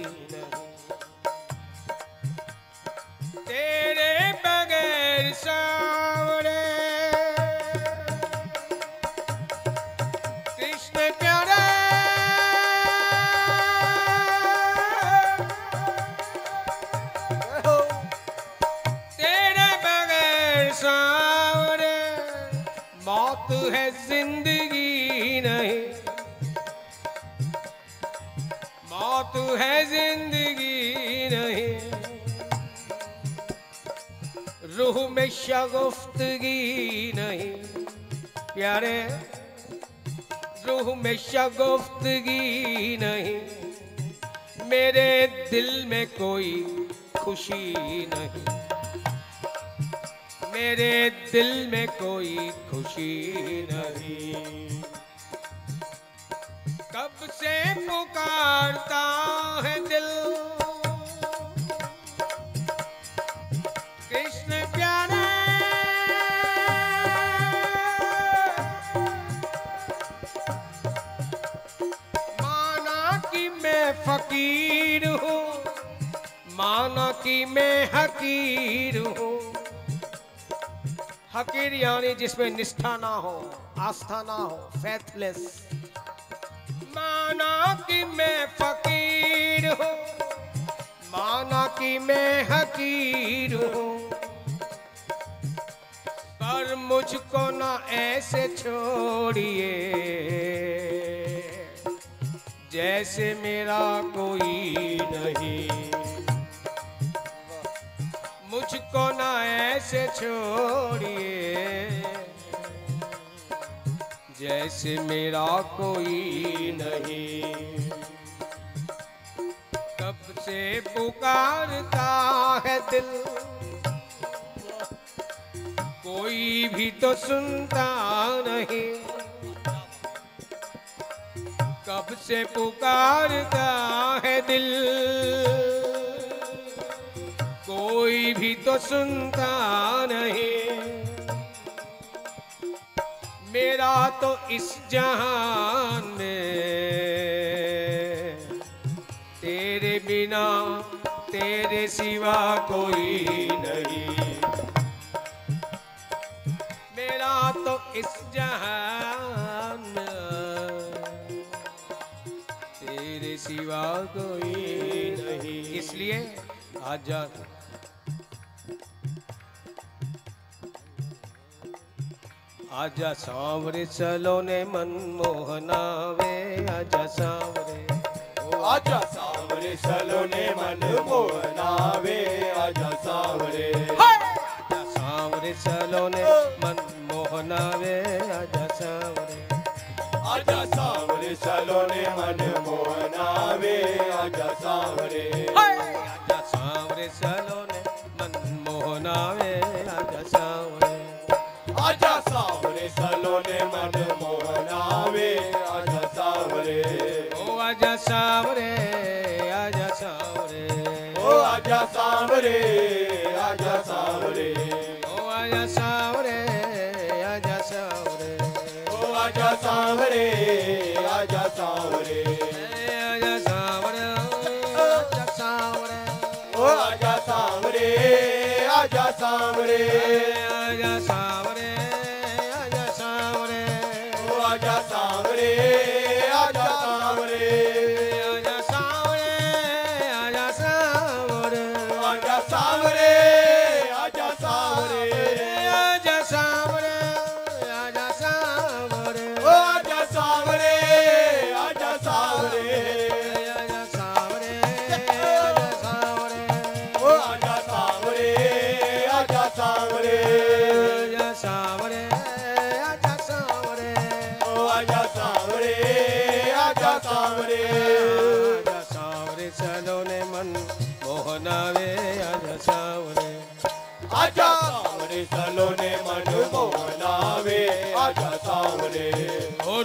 शगुफ्तगी नहीं। प्यारे, रूह में शगुफ्तगी नहीं। मेरे दिल में कोई खुशी नहीं। मेरे दिल में कोई खुशी नहीं। कब से पुकारता कि मैं हकीर हूँ। हकीर यानी जिसमें निष्ठा ना हो, आस्था ना हो फेथलेस माना कि मैं फकीर हूँ। माना कि मैं हकीर हूँ। पर मुझको ना ऐसे छोड़िए, जैसे मेरा कोई नहीं। मुझको ना ऐसे छोड़िए। जैसे मेरा कोई नहीं। कब से पुकारता है दिल। कोई भी तो सुनता नहीं। कब से पुकारता है दिल। कोई भी तो सुनता नहीं। मेरा तो इस जहान में तेरे बिना, तेरे सिवा कोई नहीं। मेरा तो इस जहान तेरे सिवा कोई नहीं। इसलिए आजा आजा सांवरे चलो ने मनमोहना वे आजा सांवरे। आजा सावरे सलोने मन मोहनावे आजा सावरे। आजा सांवरे चलो ने मनमोहना वे आजा सांवरे। आजा सावरे सलोने मन सावरे आजा सावरे। ओ आजा सावरे आजा सावरे। ओ आजा सावरे आजा सावरे। आजा सावरे आजा सावरे। ओ आजा सावरे आजा सावरे। आजा सांवरे।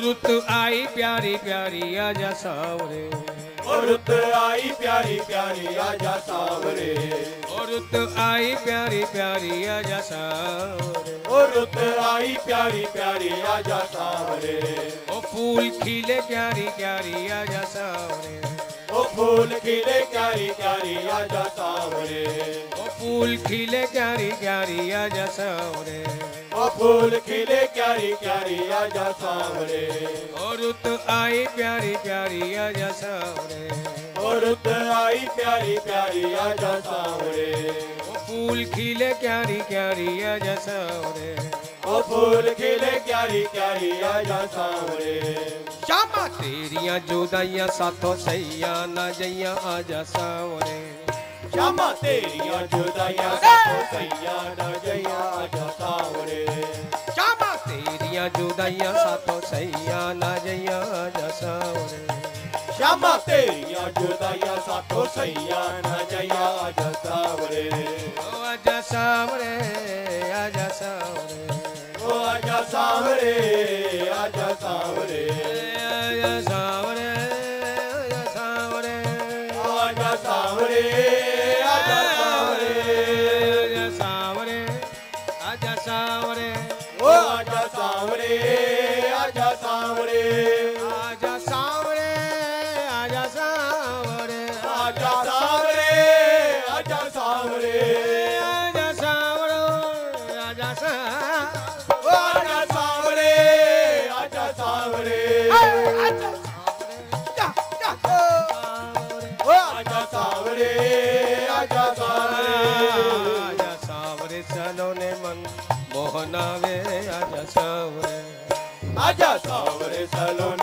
रुत आई प्यारी प्यारी आजा सांवरे। ओ रुत आई प्यारी प्यारी आजा सावरे। ओ रुत आई प्यारी प्यारी आजा सांवरे। ओ रुत आई प्यारी प्यारी आजा सावरे। ओ फूल खिले प्यारी प्यारी आजा सांवरे। ओ फूल खिले क्यारी क्यारी आजा सावरे। फूल खिले प्यारी प्यारी आजा सांवरे। ओ फूल खिले क्यारी क्यारी आजा सावरे। ओ रुत आई प्यारी प्यारी आजा सांवरे। ओ रुत आई प्यारी प्यारी आजा सावरे। ओ फूल खिले प्यारी प्यारी आजा सांवरे। ओ फूल खिले क्यारी क्यारी आजा सावरे। शामा तेरियाँ जुदाइयाँ साथों सैया ना जइयाँ आजा सांवरे। श्यामा तेरी अजोदया सैया नजया जसावरे श्यामा तेरी अजोदया सातो सैया नजया जसावरे श्यामा तेरी अजोदया सातो सैया नजया जसावरे ओ जसावरे अजसावरे ओ जसावरे अजसावरे I don't know.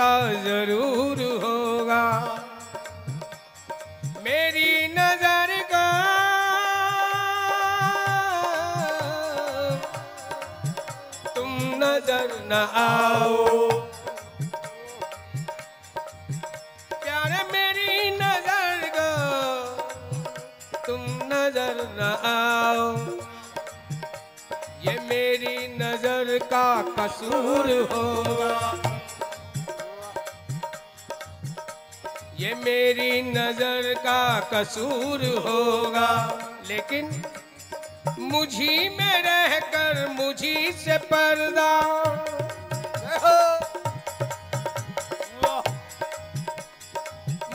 रिश्ता ज़रूर होगा। मेरी नज़र का तुम नज़र न आओ। मेरी नज़र को तुम नज़र न आओ। ये मेरी नज़र का कसूर होगा। मेरी नज़र का कसूर होगा। लेकिन मुझी में रहकर मुझी से पर्दा।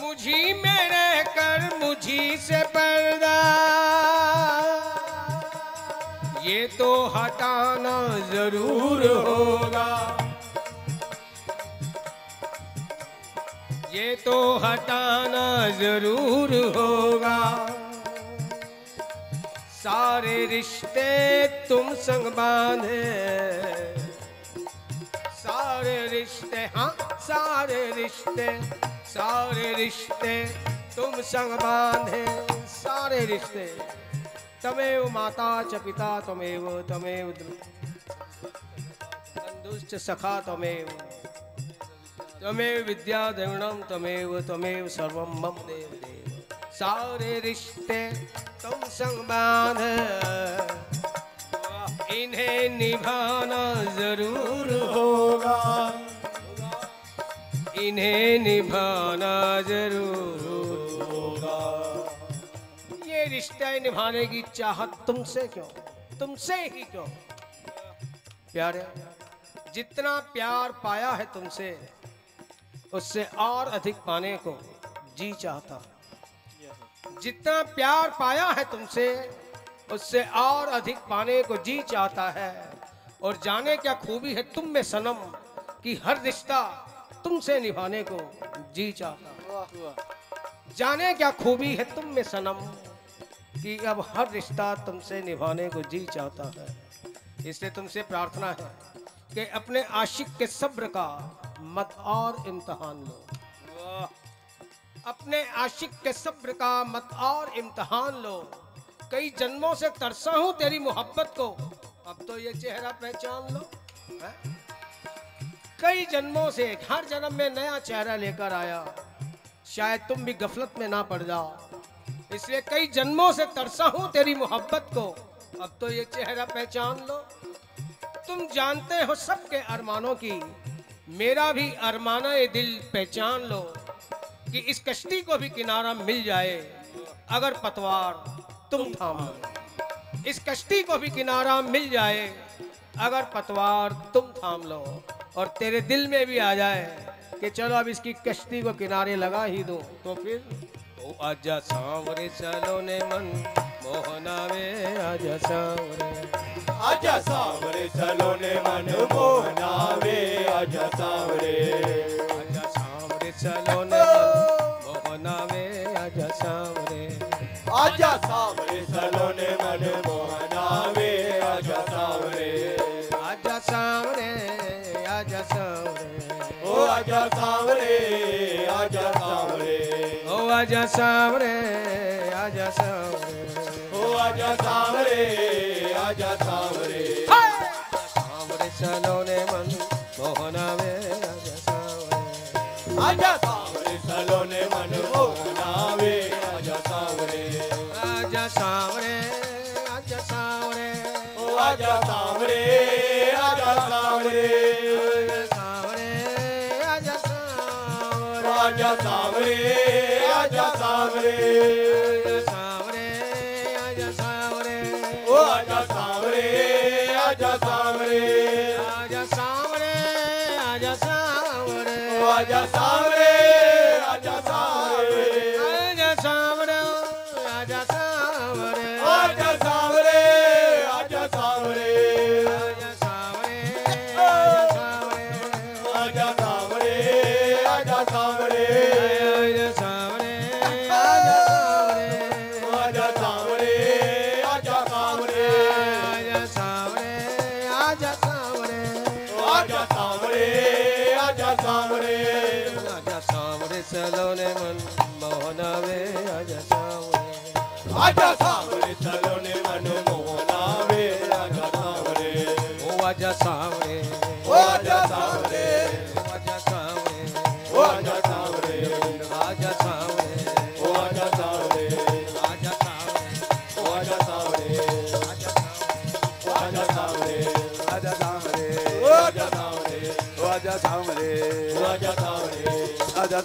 मुझी में रहकर मुझी से पर्दा। ये तो हटाना ज़रूर होगा। तो हटाना ज़रूर होगा। सारे रिश्ते तुम संग बांधे। सारे रिश्ते हाँ सारे रिश्ते सारे रिश्ते तुम संग बांधे। सारे रिश्ते। तमेव माता च पिता तमेव तमेव बंधुश्च सखा तमेव। तमेव विद्या द्रविणम तमेव तमेव सर्वम मम देव देव सारे रिश्ते तुम संग बाँध इन्हें निभाना ज़रूर होगा। इन्हें निभाना ज़रूर होगा। ये रिश्ते निभाने की चाहत तुमसे क्यों? तुमसे ही क्यों? प्यारे, जितना प्यार पाया है तुमसे उससे और अधिक पाने को जी चाहता जितना प्यार पाया है तुमसे उससे और अधिक पाने को जी चाहता है। और जाने क्या खूबी है तुम में सनम कि हर रिश्ता तुमसे निभाने को जी चाहता जाने क्या खूबी है तुम में सनम कि अब हर रिश्ता तुमसे निभाने को जी चाहता है। इसलिए तुमसे प्रार्थना है कि अपने आशिक के सब्र का मत और इम्तहान लो। अपने आशिक के सब्र का मत और इम्तहान लो। कई जन्मों से तरसा हूँ तेरी मोहब्बत को। अब तो ये चेहरा पहचान लो। है? कई जन्मों से हर जन्म में नया चेहरा लेकर आया। शायद तुम भी गफलत में ना पड़ जाओ। इसलिए कई जन्मों से तरसा हूँ तेरी मोहब्बत को। अब तो ये चेहरा पहचान लो। तुम जानते हो सबके अरमानों की। मेरा भी अरमाना ये दिल पहचान लो कि इस कश्ती को भी किनारा मिल जाए अगर पतवार तुम थाम इस कश्ती को भी किनारा मिल जाए अगर पतवार तुम थाम लो। और तेरे दिल में भी आ जाए कि चलो अब इसकी कश्ती को किनारे लगा ही दो। तो फिर? ओ आजा सांवरे चलो ने मन मोहना आजा सांवरे। आजा सावरे चलो ने मन मोहनावे आजा सावरे आजा सांवरे चलो ने मन मोहना में आजा सांवरे आजा सावरे चलो ने मन मोहनावे आजा सावरे आजा सांवरे आजा सांवरे ओ आजा सावरे आजा सावरे ओ आजा सांवरे आजा सांवरे ओ आजा सावरे आजा सावरे सांवरे चलो ने मन मोहना में आजा सांवरे आजा सावरे चलो ने मन मोहनावे आजा सावरे आजा सांवरे आजा सांवरे ओ आजा सावरे आजा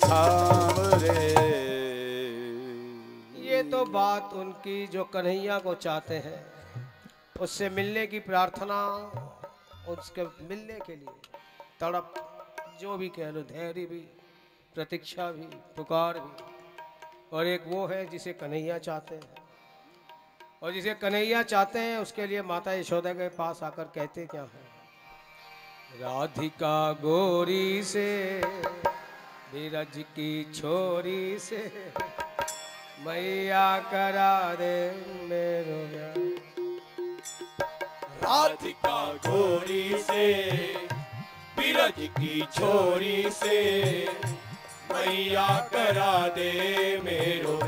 आजा सामरे ये तो बात उनकी जो कन्हैया को चाहते हैं। उससे मिलने की प्रार्थना, उसके मिलने के लिए तड़प, जो भी कह लो, धैर्य भी, प्रतीक्षा भी, पुकार भी। और एक वो है जिसे कन्हैया चाहते हैं। और जिसे कन्हैया चाहते हैं, उसके लिए माता यशोदा के पास आकर कहते क्या है? राधिका गोरी से धीरज की छोरी से मैया करा दे मेरो। राधिका गोरी से बिरज की छोरी से मैया करा दे मेरो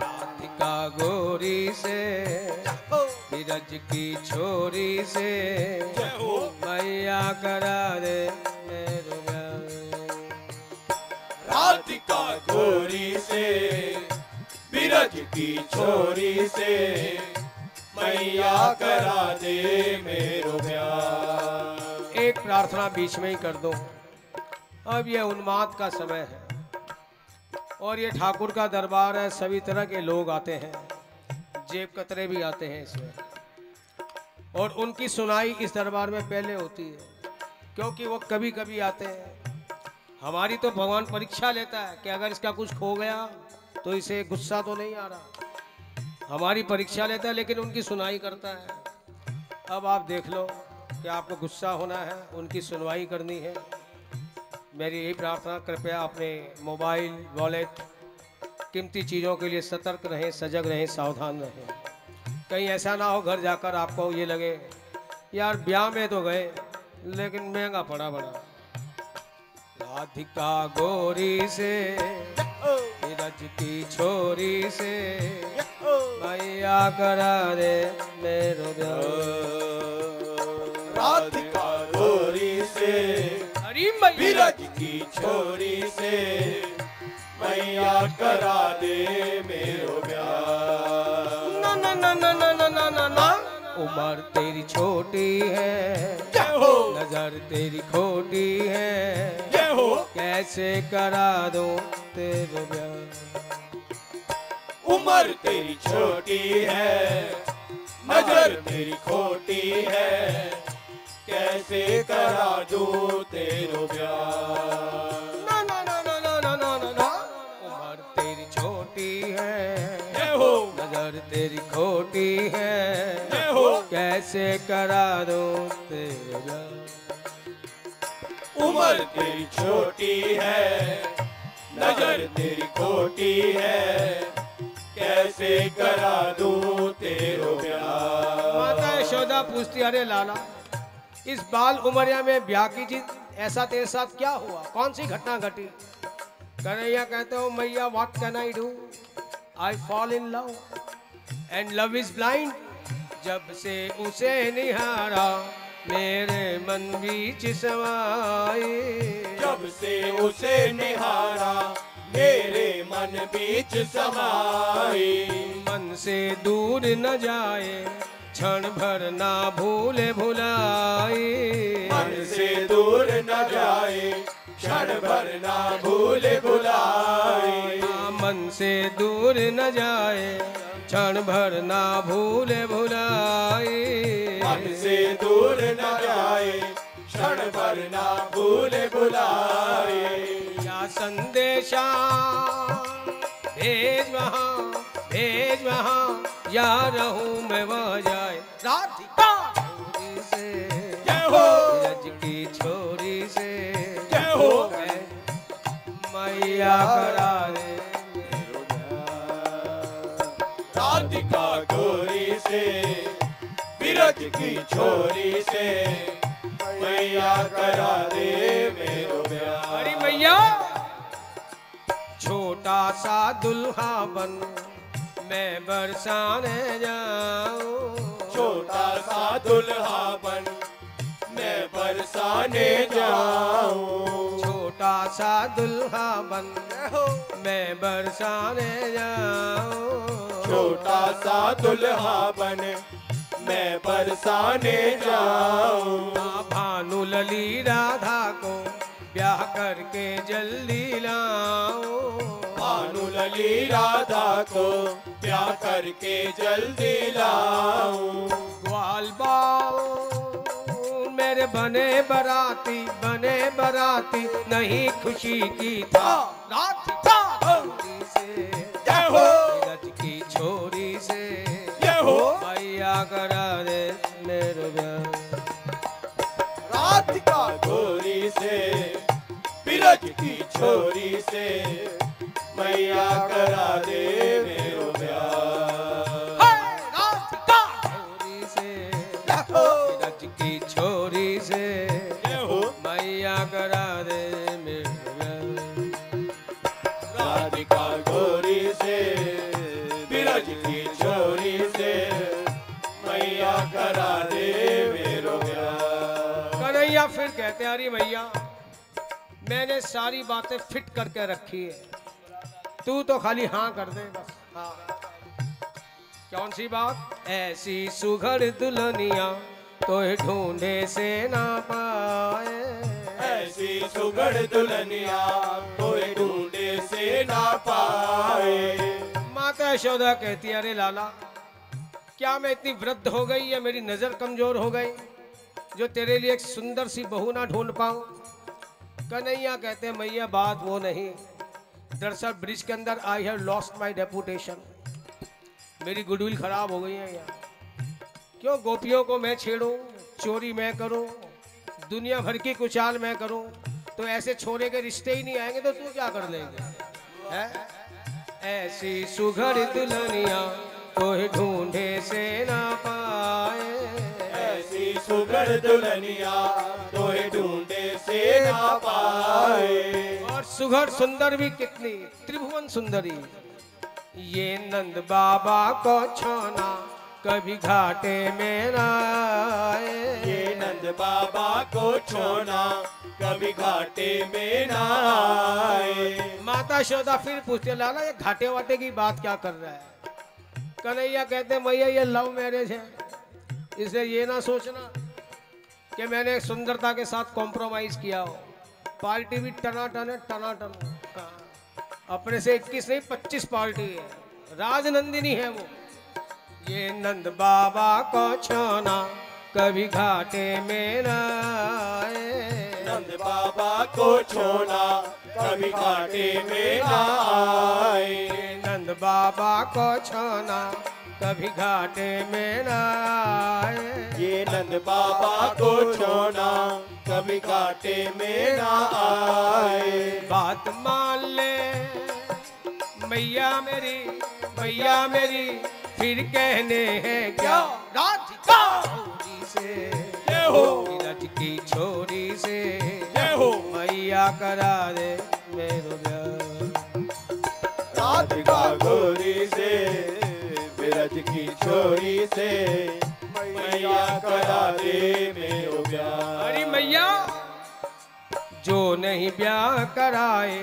राधिका गोरी से धीरज की छोरी से मैया करा दे मेरो राधिका गोरी से, बिरज की छोरी से, मैया करा दे मेरो ब्याह एक प्रार्थना बीच में ही कर दो। अब ये उन्माद का समय है और ये ठाकुर का दरबार है, सभी तरह के लोग आते हैं, जेब कतरे भी आते हैं इसमें। और उनकी सुनाई इस दरबार में पहले होती है, क्योंकि वो कभी कभी आते हैं। हमारी तो भगवान परीक्षा लेता है कि अगर इसका कुछ खो गया तो इसे गुस्सा तो नहीं आ रहा। हमारी परीक्षा लेता है, लेकिन उनकी सुनाई करता है। अब आप देख लो कि आपको गुस्सा होना है, उनकी सुनवाई करनी है। मेरी यही प्रार्थना, कृपया अपने मोबाइल, वॉलेट, कीमती चीज़ों के लिए सतर्क रहें, सजग रहें, सावधान रहें। कहीं ऐसा ना हो, घर जाकर आपको ये लगे, यार ब्याह में तो गए, लेकिन महँगा पड़ा बड़ा। राधिका गोरी से धीरज की छोरी से मैया करा दे मेरो राधिका गोरी से बिरज की छोरी से मैया करा दे मेरो ब्याह ना ना ना ना ना ना ना ना। उम्र तेरी छोटी है। हो। नज़र तेरी खोटी है। हो। कैसे करा दो तेरे ब्याह उम्र तेरी छोटी है। नज़र तेरी खोटी है। कैसे करा दो तेरो प्यार? नज़र तेरी खोटी है। हो। कैसे करा दो तेरे? उम्र तेरी छोटी है नज़र तेरी खोटी है। कैसे करा दूँ तेरो प्यार? माता यशोदा पूछती अरे लाला इस बाल उमरिया में ब्याह की चीज़ ऐसा तेरे साथ क्या हुआ? कौन सी घटना घटी? कन्हैया कहते हो मैया what can I do I fall in love and love is blind जब से उसे निहारा मेरे मन बीच समाए जब से उसे निहारा मेरे मन बीच समाई मन से दूर न जाए क्षण भर ना भूले भुलाए मन से दूर न जाए क्षण भर ना भूले भुलाए मन से दूर न जाए क्षण भर ना भूले भुलाए। मन से दूर न जाए क्षण भर ना भूले भुलाए। या संदेशा भेज वहाँ भेज वहाँ या रहूँ मैं वह जाए। राधिका से जय हो। रज की छोरी से जय हो। मैया करा से बिरज की छोरी से मैया करा दे मेरो प्यार। अरे मैया! छोटा सा दुल्हा बन मैं बरसाने जाऊँ। छोटा सा दुल्हा बन मैं बरसाने जाऊँ। छोटा सा दुल्हा बन मैं बरसाने जाऊँ। छोटा सा दुल्हा बन मैं बरसाने जाऊँ। हाँ, भानु लली राधा को ब्याह करके जल्दी लाओ भानु लली राधा को ब्याह करके जल्दी लाऊं। ग्वाल बाल मेरे बने बराती बने बराती नहीं खुशी की था। रात था। जय हो। करा दे मेरे राधिका गोरी से बिरज की छोरी से मैया करा दे मेरो मैंने सारी बातें फिट करके रखी है। तू तो खाली हाँ कर दे बस। हाँ। कौन सी बात? ऐसी सुघड़ दुल्हनिया तो ढूंढे से ना पाए। ऐसी सुगढ़ दुल्हनिया कोई ढूंढे से ना पाए। माता यशोदा कहती है अरे लाला क्या मैं इतनी वृद्ध हो गई या मेरी नज़र कमज़ोर हो गई जो तेरे लिए एक सुंदर सी बहू ना ढूंढ पाऊँ? कन्हैया कहते मैया, बात वो नहीं। दरअसल ब्रिज के अंदर I have lost my deputation मेरी गुडविल खराब हो गई है यहाँ। क्यों? गोपियों को मैं छेड़ूं, चोरी मैं करूँ, दुनिया भर की कुचाल मैं करूँ तो ऐसे छोरे के रिश्ते ही नहीं आएँगे तो तू क्या कर लेंगे? ऐसी सुघड़ दुल्हनिया कोई ढूंढे से ना पाए। ऐसी सुगढ़ दुल्हनिया कोई ढूंढे से ना पाए। और सुघड़ सुंदर भी कितनी त्रिभुवन सुंदरी। ये नंद बाबा को छोना कभी घाटे में आए। ये नंद बाबा को छोना कभी घाटे में ना आए। माता शोदा फिर पूछते लाला ये घाटे वाटे की बात क्या कर रहा है? कन्हैया कहते मैया ये लव मैरिज है। इसे ये ना सोचना कि मैंने सुंदरता के साथ कॉम्प्रोमाइज किया हो। पार्टी भी टनाटन है टनाटन। अपने से 21 नहीं 25 पार्टी है। राजनंदिनी है वो। ये नंद बाबा को छोना कभी घाटे में न आए। नंद बाबा को छोना कभी घाटे में ना आए। नंद बाबा को छोना कभी घाटे में न आए। ये नंद बाबा को छोना कभी घाटे में ना आए। बात मान ले मैया मेरी मैया मेरी फिर कहने हैं क्या? राधिका से जय हो। नीरज की छोरी से जय हो। मैया करा दे मेरो राधिका गोरी छोरी से मैया करा दे मेरो प्यार। अरे मैया। जो नहीं ब्याह कराए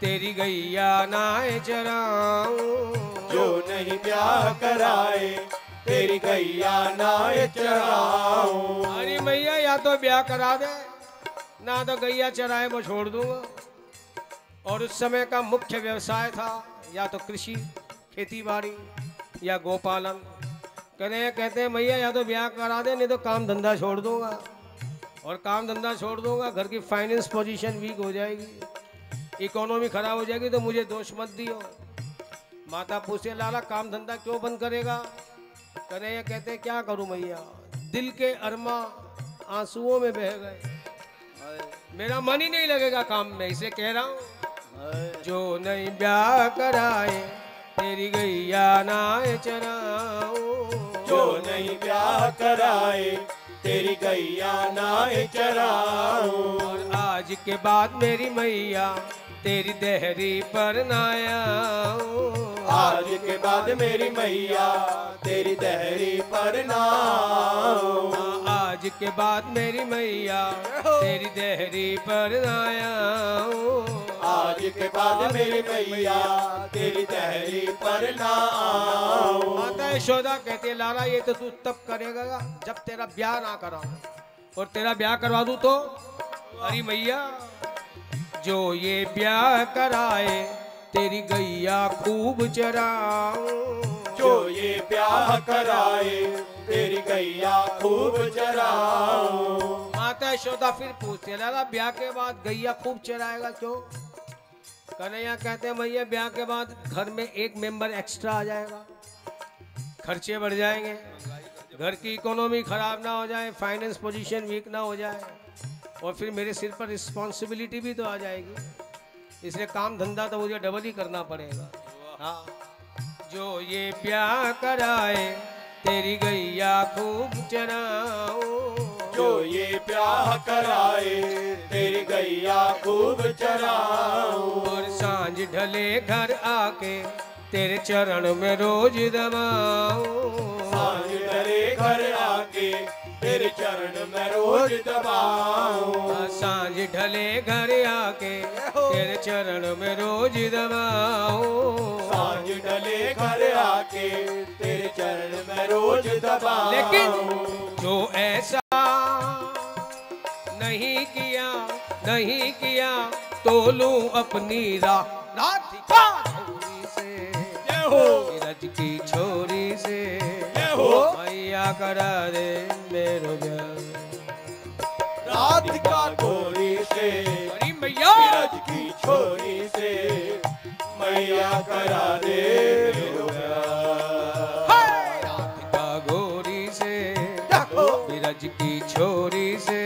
तेरी गैया नाए चराऊं जो नहीं ब्याह कराए तेरी गैया नाय चराऊं अरे मैया या तो ब्याह करा दे ना तो गैया चराए वो छोड़ दूँगा। और उस समय का मुख्य व्यवसाय था या तो कृषि खेती बाड़ी या गोपालन। कहते हैं कहते हैं मैया या तो ब्याह करा दे नहीं तो काम धंधा छोड़ दूँगा। और काम धंधा छोड़ दूँगा घर की फाइनेंस पोजीशन वीक हो जाएगी इकोनॉमी खराब हो जाएगी तो मुझे दोष मत दियो। माता पूछे लाला काम धंधा क्यों बंद करेगा? कहते हैं कहते क्या करूँ मैया दिल के अरमा आंसुओं में बह गए। मेरा मन ही नहीं लगेगा काम में इसे कह रहा हूँ। जो नहीं ब्याह कराए तेरी गैया नाए चराऊं जो नहीं ब्याह कराए तेरी गैया नाय चराऊं और आज के बाद मेरी मैया तेरी देहरी पर नाया आज के बाद मेरी मैया तेरी दहरी पर नाऊं आज के बाद मेरी मैया तेरी देहरी पर आया आज के बाद मेरी मैया तेरी दहरी पर नाऊं माता यशोदा कहती है लाला ये तो तू तब करेगा जब तेरा ब्याह ना करा और तेरा ब्याह करवा दूँ तो? अरे मैया जो ये ब्याह कराए तेरी गैया खूब चराऊं। जो ये ब्याह कराए, तेरी गैया खूब चराऊं। माता यशोदा फिर पूछते लाला ब्याह के बाद गैया खूब चराएगा क्यों? कन्हैया कहते हैं, भैया, ब्याह के बाद घर में एक मेंबर एक्स्ट्रा आ जाएगा। खर्चे बढ़ जाएँगे। घर की इकोनॉमी खराब ना हो जाए फाइनेंस पोजीशन वीक ना हो जाए, और फिर मेरे सिर पर रिस्पॉन्सिबिलिटी भी तो आ जाएगी। इसलिए काम धंधा तो मुझे डबल ही करना पड़ेगा। हाँ। जो ये प्यार कराए तेरी गैया खूब चराओ। जो ये प्यार कराए तेरी गैया खूब चराओ। और साँझ ढले घर आके तेरे चरण में रोज दबाओ। साँझ ढले घर आके तेरे चरण में रोज दबाऊं। साँझ ढले घर आके तेरे चरण में रोज दबाऊं। साँझ डले घर आके तेरे चरण में रोज दबाऊं। लेकिन जो ऐसा नहीं किया नहीं किया तो लू अपनी राह। राधिका छोरी से नीरज की छोरी से। हो। मैया करा दे मेरो राधिका गोरी से मैया की छोरी से मैया करा दे मेरो! राधिका गोरी से हो की छोरी से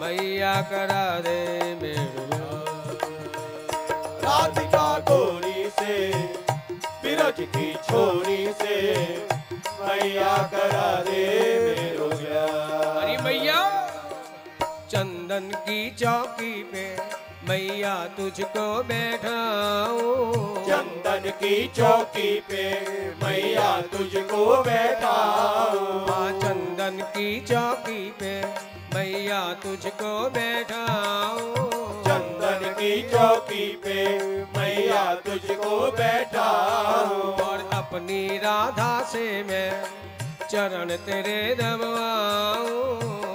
मैया करा दे मैया करा दे मेरो अरे मैया। चंदन की चौकी पे मैया तुझको बैठाऊं चंदन की चौकी पे मैया तुझको बैठाऊं हाँ चंदन की चौकी पे मैया तुझको बैठाऊं चंदन की चौकी से मैं चरण तेरे दबवाऊं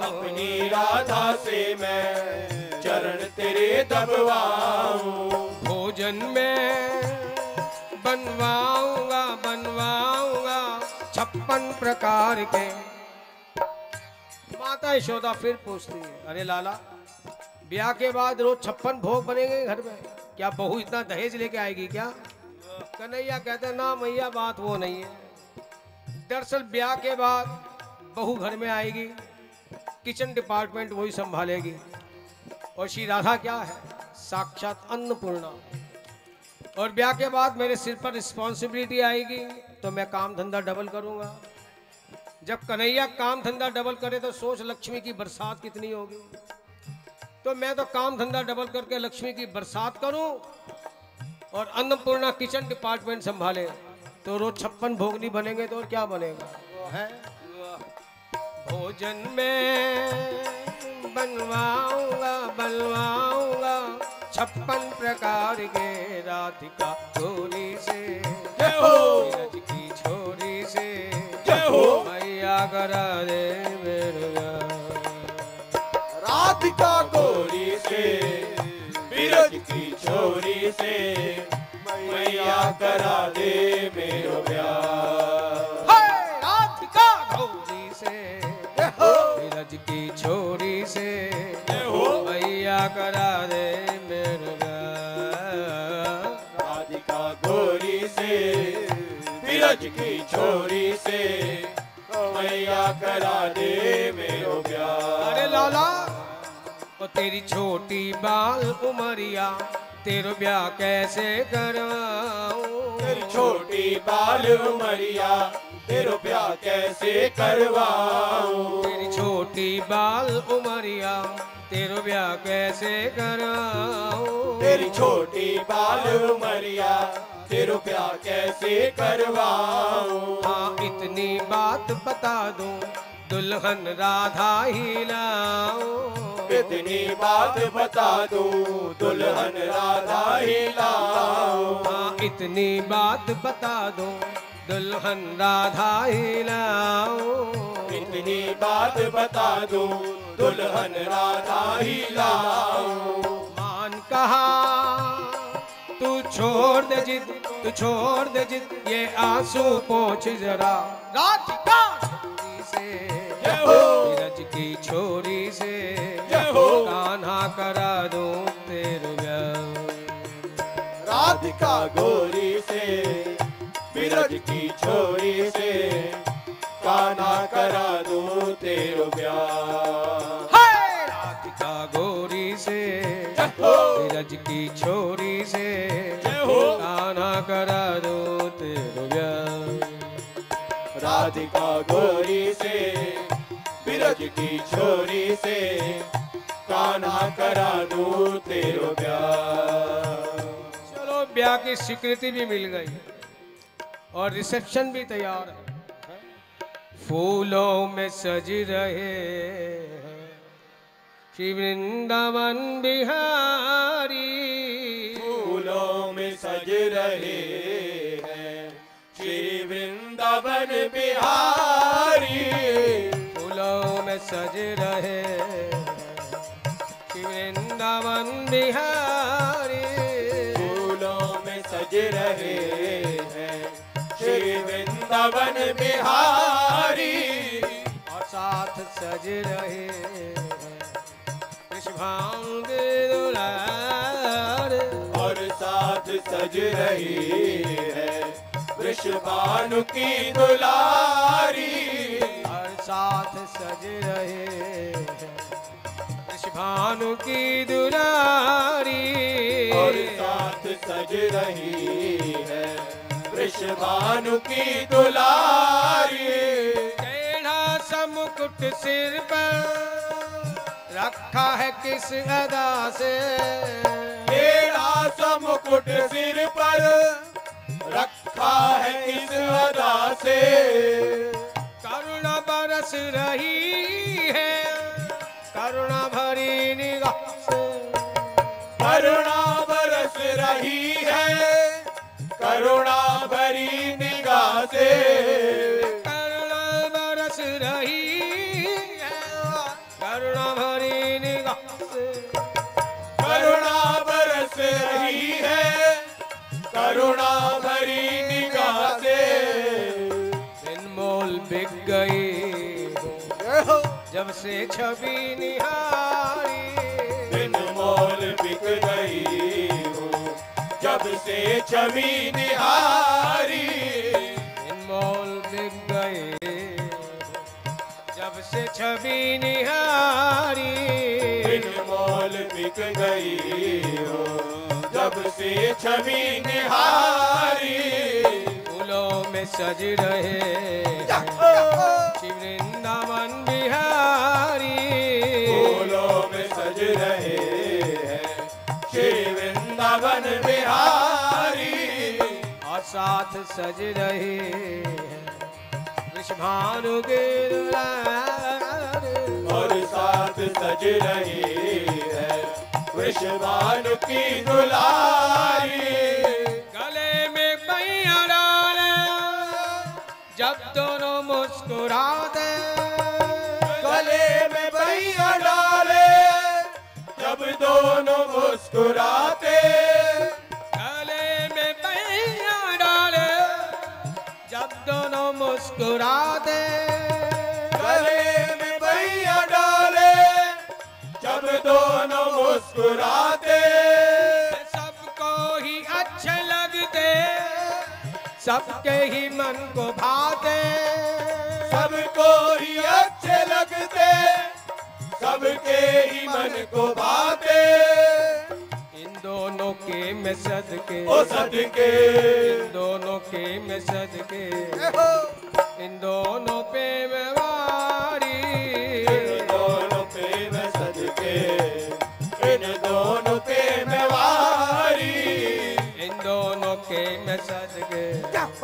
अपनी राधा से मैं चरण तेरे दबवाऊं भोजन में बनवाऊँगा बनवाऊँगा छप्पन प्रकार के। माता यशोदा फिर पूछती है अरे लाला ब्याह के बाद रोज छप्पन भोग बनेंगे घर में? क्या बहू इतना दहेज लेके आएगी क्या? कन्हैया कहते ना मैया बात वो नहीं है। दरअसल ब्याह के बाद बहू घर में आएगी, किचन डिपार्टमेंट वही संभालेगी। और श्री राधा क्या है? साक्षात अन्नपूर्णा। और ब्याह के बाद मेरे सिर पर रिस्पॉन्सिबिलिटी आएगी तो मैं काम धंधा डबल करूँगा। जब कन्हैया काम धंधा डबल करे तो सोच लक्ष्मी की बरसात कितनी होगी। तो मैं तो काम धंधा डबल करके लक्ष्मी की बरसात करूँ, और अन्नपूर्णा किचन डिपार्टमेंट संभाले। तो रोज छप्पन भोग नहीं बनेंगे तो और क्या बनेगा? है? भोजन में बनवाऊँगा बनवाऊँगा छप्पन प्रकार के राधिका छोरी से। जय हो! की छोरी से। जय हो! मैया करा दे मेरे राधिका गोरी से बिरज की छोरी से। मैया करा दे मेरो ब्याह राधिका गौरी से की छोरी से हो मैया करा दे मेरे राधिका गोरी से बिरज की छोरी से मैया करा दे मेरो ब्याह अरे लाला ओ तेरी छोटी बाल उमरिया तेरो ब्याह कैसे करवाऊं? तेरी छोटी बाल उमरिया तेरो ब्याह कैसे करवाऊं? तेरी छोटी बाल उमरिया तेरो ब्याह कैसे कराऊं तेरी छोटी बाल उमरिया तेरो ब्याह कैसे करवाऊं? हाँ इतनी बात बता दूँ दुल्हन राधा ही लाओ। इतनी बात बता दो दुल्हन राधा ही लाऊं हाँ इतनी बात बता दो दुल्हन राधा ही लाऊं इतनी बात बता दो दुल्हन राधा ही लाओ। मान कहा तू छोड़ दे जिद तू छोड़ दे जिद ये आँसू पोछ जरा। राधिका! से। जय की छोरी से। कान्हा करा दूँ तेरे राधिका गोरी से। बिरज की छोरी से। काना करा दूँ तेरो ब्याह। राधिका गोरी से। जय की छोरी से। कान्हा करा दूँ राधिका गोरी से बिरज की छोरी से कान्हा करा दूँ तेरो ब्याह चलो ब्याह की स्वीकृति भी मिल गई और रिसेप्शन भी तैयार है। फूलों में सज रहे श्री वृंदावन बिहारी। फूलों में सज रहे वृंदावन बिहारी। फूलों में सज रहे वृंदावन बिहारी। फूलों में सज रहे हैं वृंदावन बिहारी। और साथ सज रहे विश्वांग दुलार। और साथ सज रही है वृषभानु की दुलारी। हर साथ सज रहे हैं। भानु की दुलारी। और साथ सज रही है। वृषभानु की दुलारी। टेढ़ा सा मुकुट सिर पर रखा है किस अदा से? टेढ़ा सा मुकुट सिर पर रखा है किस अदा से। करुणा बरस रही है, करुणा भरी निगाह से। करुणा बरस रही है, करुणा भरी निगाह से। करुणा बरस रही है, करुणा भरी निगाह से। करुणा बरस रही है, करुणा जब से छवि निहारी। बिन मोल बिक गई हूँ जब से छवि निहारी। अनमोल बिक गए जब से छवि निहारी। बिन मोल बिक गई हूँ जब से छवि निहारी। सज रहे श्री वृंदावन बिहारी। फूलों में सज रहे श्री वृंदावन बिहारी। और साथ सज रहे हैं वृषभानु और साथ सज रही है वृषभानु की दुलारी। गले में डाले जब दोनों मुस्कुराते गले में भैया डाले जब दोनों मुस्कुराते गले में पैया डाले जब दोनों मुस्कुराते। गले में भैया डाले जब दोनों मुस्कुराते। सबके ही मन को भाते। सबको ही अच्छे लगते। सबके ही मन को भाते। इन दोनों के में सदके। ओ सदके। इन दोनों के में सदके। इन दोनों पे मैं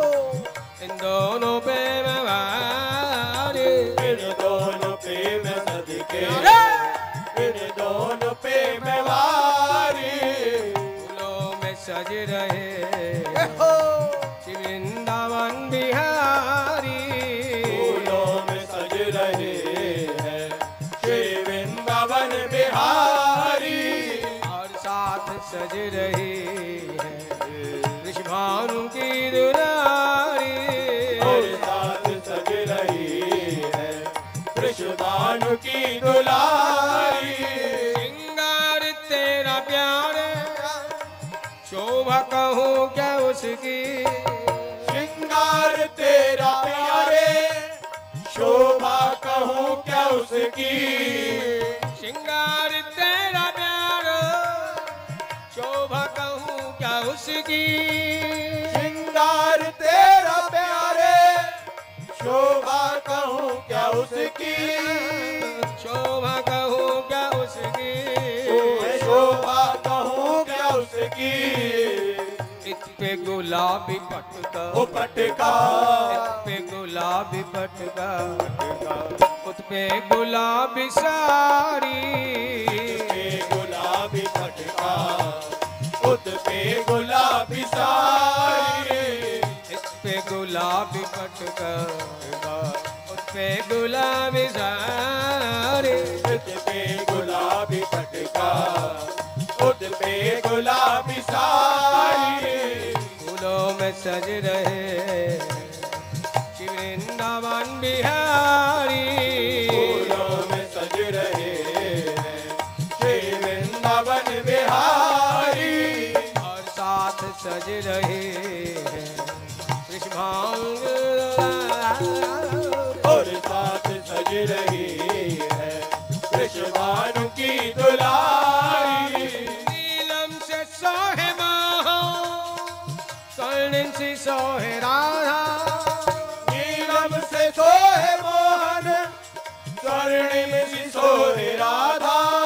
इन दोनों पे मैं इन दोनों पे मैं सदके। इन दोनों पे मैं वारी। फूलों में सज रहे। श्री वृंदावन बिहारी। फूलों में सज रहे हैं। श्री वृंदावन बिहारी। और साथ सज रही। ऋषभानु की दुलारी और साथ सज रही है कृष्णानु की दुलारी। सिंगार तेरा प्यार शोभा कहूँ क्या उसकी? श्रृंगार तेरा प्यारे शोभा कहूँ क्या उसकी? उसकी श्रृंगार तेरा प्यारे शोभा कहूँ क्या उसकी? शोभा कहूँ क्या उसकी? शोभा कहूँ क्या उसकी? इत पे गुलाबी पटका ओ पटका इत पे गुलाबी पटका उत पे गुलाबी पे गुलाबी पटका उद पे गुलाबी सारे इस पे गुलाबी पटका उस पे गुलाबी साड़ी उद पे गुलाबी पटका खुद पे गुलाबी सारे फूलों में सज रहे सज रहे हैं। कृष्ण और साथ सज रही है। कृष्णानु की दुलारी नीलम से सोहे माहो से सोहे राधा। नीलम से सोहे मोहन स्वर्णिम से सोहे राधा।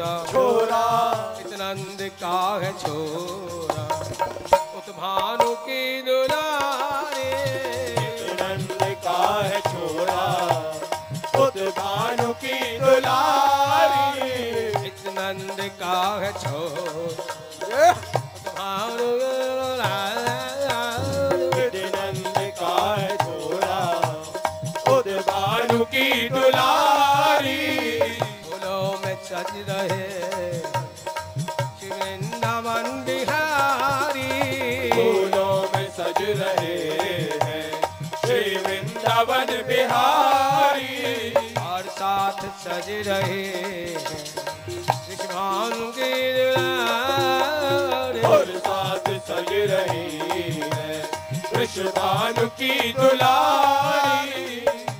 छोरा। छोरा। नंद का है छोरा। उत भानु की दुलारे। नंद का है छोरा। उत भानु की दुलारी। इत नंद का है छोरा। उत भानु सज रहे हैं विश्वान की दुलारे। और साथ सज रही है वृषभानु की दुलारी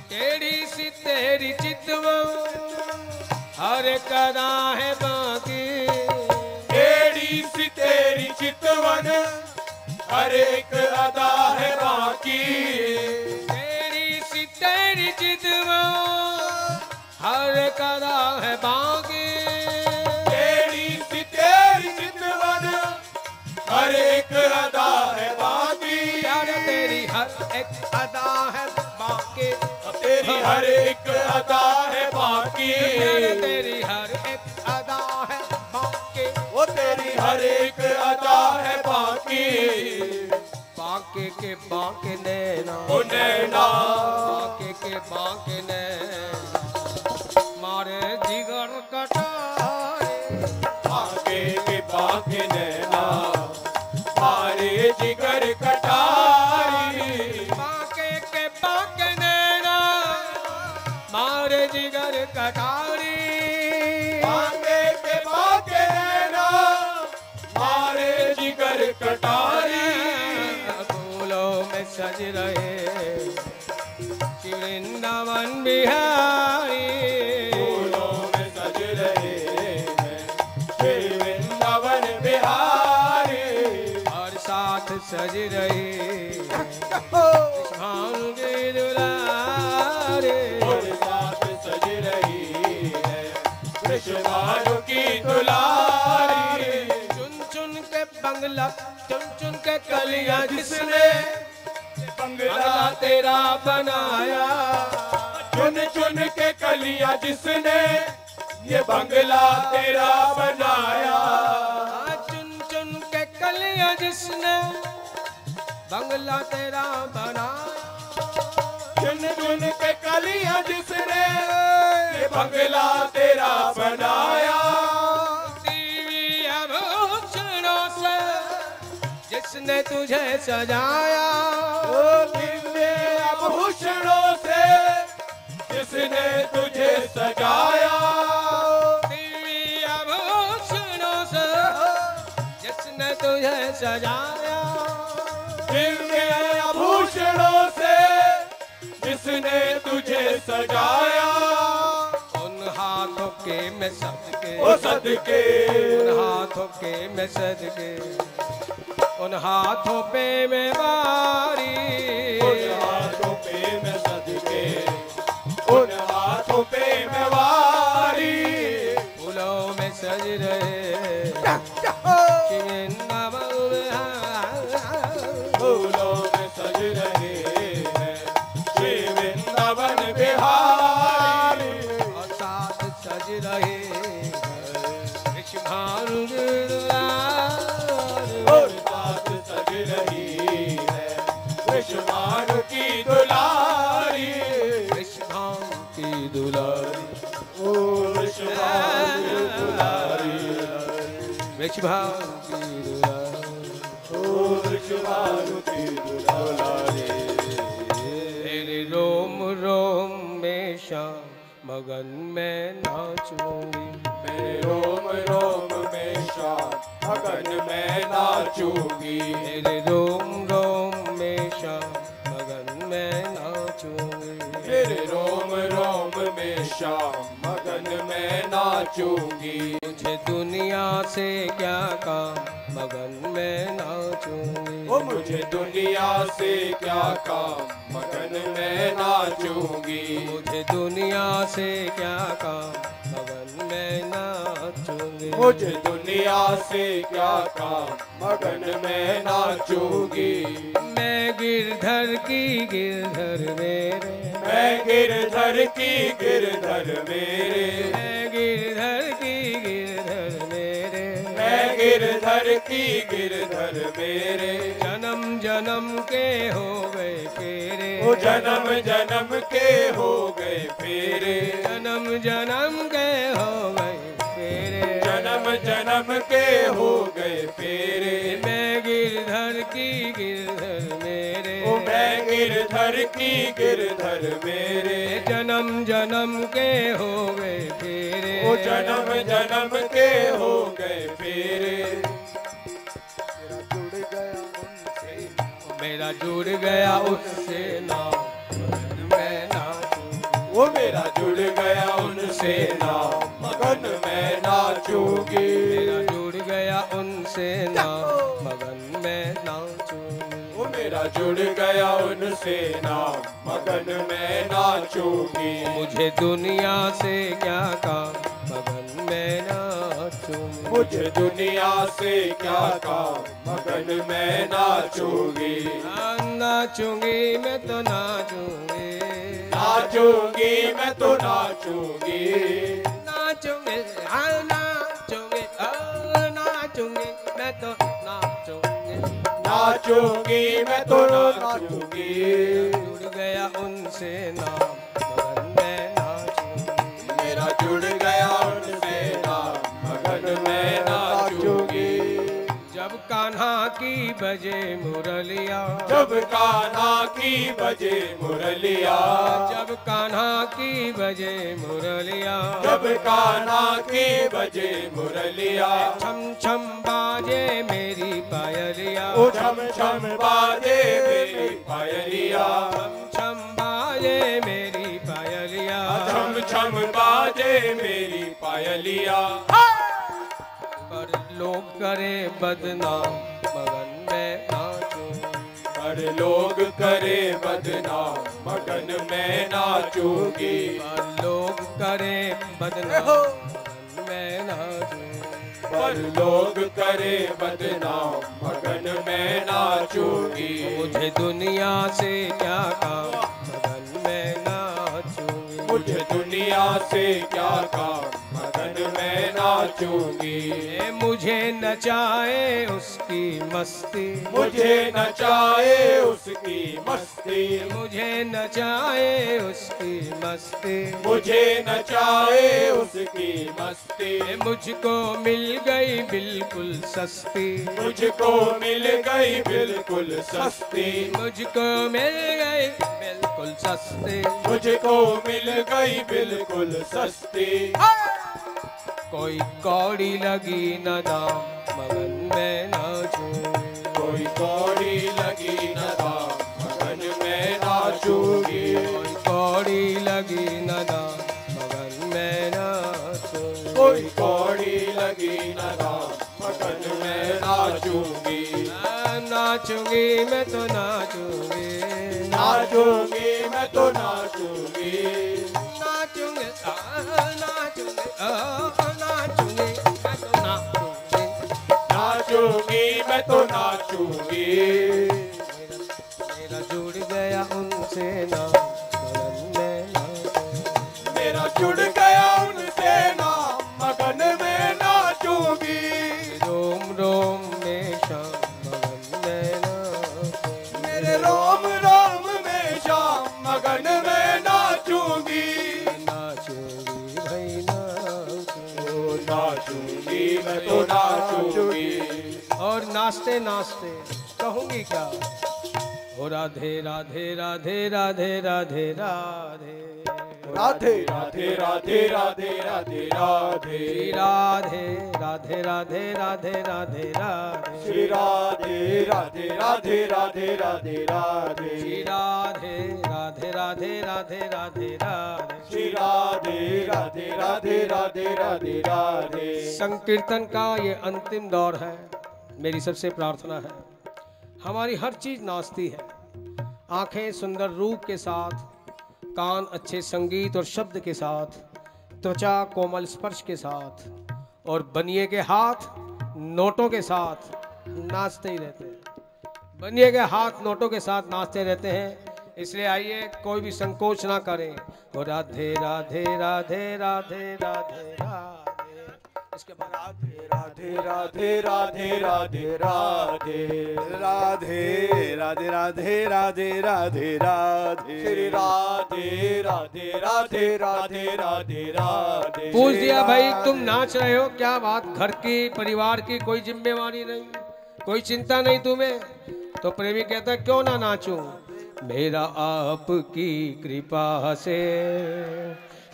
तेरी सी तेरी चितव हर कदा है बाकी तेरी सी तेरी चितवन हर एक अदा है बाकी तेरी सी तेरी चितव हर कदा है बाकी तेरी सी तेरी चितवन हर एक अदा है बाकी प्यार तेरी हर एक अदा है बाकी तेरी हर एक अदा है बाकी तेरी हर एक अदा है बाकी वो तेरी हर एक अदा है बाकी बाके के बाके नैना। ओ नैना। बाके के बाके नैना। सज रहे हैं। श्री बिहारी। और साथ सज रहे भाँग दुलारे साथ सज रही है। वृषभानु की दुलारी। चुन चुन के बंगला चुन चुन के कलिया जिसने बंगला तेरा बनाया। चुन चुन के कलिया जिसने ये बंगला तेरा बनाया। चुन चुन के कलिया जिसने बंगला तेरा बनाया। चुन चुन के कलिया जिसने ये बंगला तेरा बनाया। जिसने तुझे सजाया। ओ जिसने तुझे सजाया। दीवी आभूषणों से जिसने तुझे सजाया। दिव्य आभूषणों से जिसने तुझे सजाया। उन हाथों के में सदके ओ सदके उन हाथों के में सदके उन हाथों पे में बारी में सज दुलारी तेरे रोम रोम में शाम मगन में नाचूँगी मैं रोम रोम में शाम मगन में नाचूँगी तेरे रोम रोम में शाम, मगन में नाचूँगी। शाम मगन में नाचूँगी नाचूँगी। मुझे दुनिया से क्या काम मगन में नाचूँगी। ओ मुझे दुनिया से क्या काम मगन में नाचूँगी। मुझे दुनिया से क्या काम मगन में नाचूँगी। मुझे दुनिया से क्या काम मगन में नाचूँगी। मैं गिरधर की गिरधर मेरे। मैं गिरधर की गिरधर मेरे। मैं गिरधर गिरधर की गिरधर मेरे। जन्म जन्म के हो गए फेरे। ओ जन्म जन्म के हो गए फेरे। जन्म जन्म के हो गए जन्म जन्म के हो गए फेरे मैं गिरधर की गिरधर मेरे। ओ मैं गिरधर की गिरधर मेरे। जन्म जन्म के हो गए फेरे ओ जन्म जन्म के हो गए फेरे जुड़ गया मेरा जुड़ गया उससे नाम। मैं वो मेरा जुड़ गया उनसे नाम मगन मैं नाचूँगी। मेरा जुड़ गया उनसे नाम मगन में नाचूँगी। वो मेरा जुड़ गया उनसे नाम मगन मैं नाचूँगी। मुझे दुनिया से क्या काम मगन में नाचूँगी। मुझे दुनिया से क्या काम मगन मैं नाचूँगी। नाचूँगी मैं तो नाचूँगी। नाचूँगी मैं तो नाचूँगी। नाचूँगी हाँ नाचूँगी नाचूँगी मैं तो नाचूँगी। नाचूँगी मैं तो नाचूँगी। जुड़ गया उनसे नाम मैं नाचूँगी। मेरा जुड़ गया बजे मुरलिया। जब कान्हा की बजे मुरलिया। जब कान्हा की बजे मुरलिया। जब कान्हा की बजे मुरलिया। छम छम बाजे मेरी पायलिया। ओ छम छम बाजे मेरी पायलिया। छम छम बाजे मेरी पायलिया। छम छम बाजे मेरी पायलिया। पर लोग करे बदनाम मगन में नाचूं। पर लोग करे बदनाम मगन में नाचूँगी। पर लोग करे बदनाम मगन में नाचूं पर लोग करे बदनाम मगन में नाचूँगी। मुझे दुनिया से क्या काम मगन में नाचूँगी। मुझे दुनिया से क्या काम मगन नाचूँगी। मुझे नचाए उसकी मस्ती। मुझे नचाए उसकी मस्ती। मुझे नचाए उसकी मस्ती। मुझे नचाए उसकी मस्ती। मुझको मिल गई बिल्कुल सस्ती। मुझको मिल गई बिल्कुल सस्ती। मुझको मिल गई बिल्कुल सस्ती। मुझको मिल गई बिल्कुल सस्ती। कोई कौड़ी लगी न दाम मगन में नाचूं कोई कौड़ी लगी न दाम मगन में नाचूँगी कोई कौड़ी लगी न दाम मगन में नाचूं कोई कौड़ी लगी न दाम मगन में नाचूँगी नाचूँगी मैं तो नाचूँगी। नाचूँगी मैं तो नाचूँगी। नाचूँगी मैं तो नाचूँगी। मेरा जुड़ गया उनसे ना मेरा जुड़ गया नाचते नाचते कहूँगी क्या ओ राधे राधे राधे राधे राधे राधे राधे राधे राधे राधे राधे राधे श्री राधे राधे राधे राधे राधे राधे श्री राधे राधे राधे राधे राधे राधे श्री राधे राधे राधे राधे राधे राधे श्री राधे राधे राधे राधे राधे राधे संकीर्तन का ये अंतिम दौर है मेरी सबसे प्रार्थना है। हमारी हर चीज़ नाचती है। आँखें सुंदर रूप के साथ, कान अच्छे संगीत और शब्द के साथ, त्वचा कोमल स्पर्श के साथ और बनिए के हाथ नोटों के साथ नाचते ही रहते हैं। बनिए के हाथ नोटों के साथ नाचते रहते हैं। इसलिए आइए, कोई भी संकोच ना करें। और राधे राधे राधे राधे राधे राधे। इसके बाद राधे राधे राधे राधे राधे राधे राधे राधे राधे राधे राधे श्री राधे राधे राधे राधे राधे राधे पूछ दिया भाई तुम नाच रहे हो क्या बात घर की परिवार की कोई जिम्मेवारी नहीं कोई चिंता नहीं तुम्हें तो प्रेमी कहता क्यों ना नाचूं मेरा आपकी कृपा से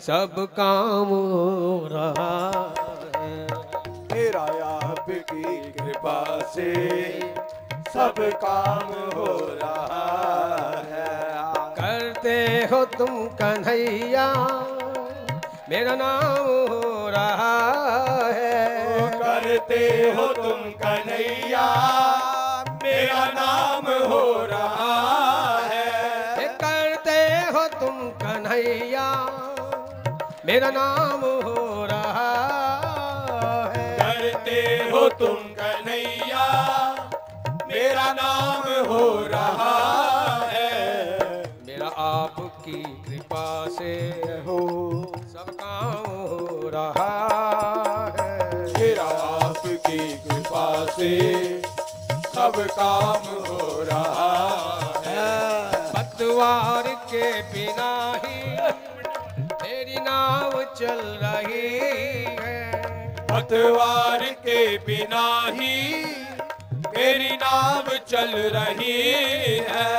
सब काम हो रहा है मेरा आपकी कृपा से सब काम हो रहा है करते हो तुम कन्हैया मेरा नाम हो रहा है करते हो तुम कन्हैया मेरा नाम हो रहा है करते हो तुम कन्हैया मेरा नाम हो तुम कन्हैया मेरा नाम हो रहा है। मेरा आपकी कृपा से हो सब काम हो रहा है। मेरा आपकी कृपा से सब काम हो रहा है। पतवार के बिना ही मेरी नाव चल रही है। पतवार के बिना ही मेरी नाव चल रही है।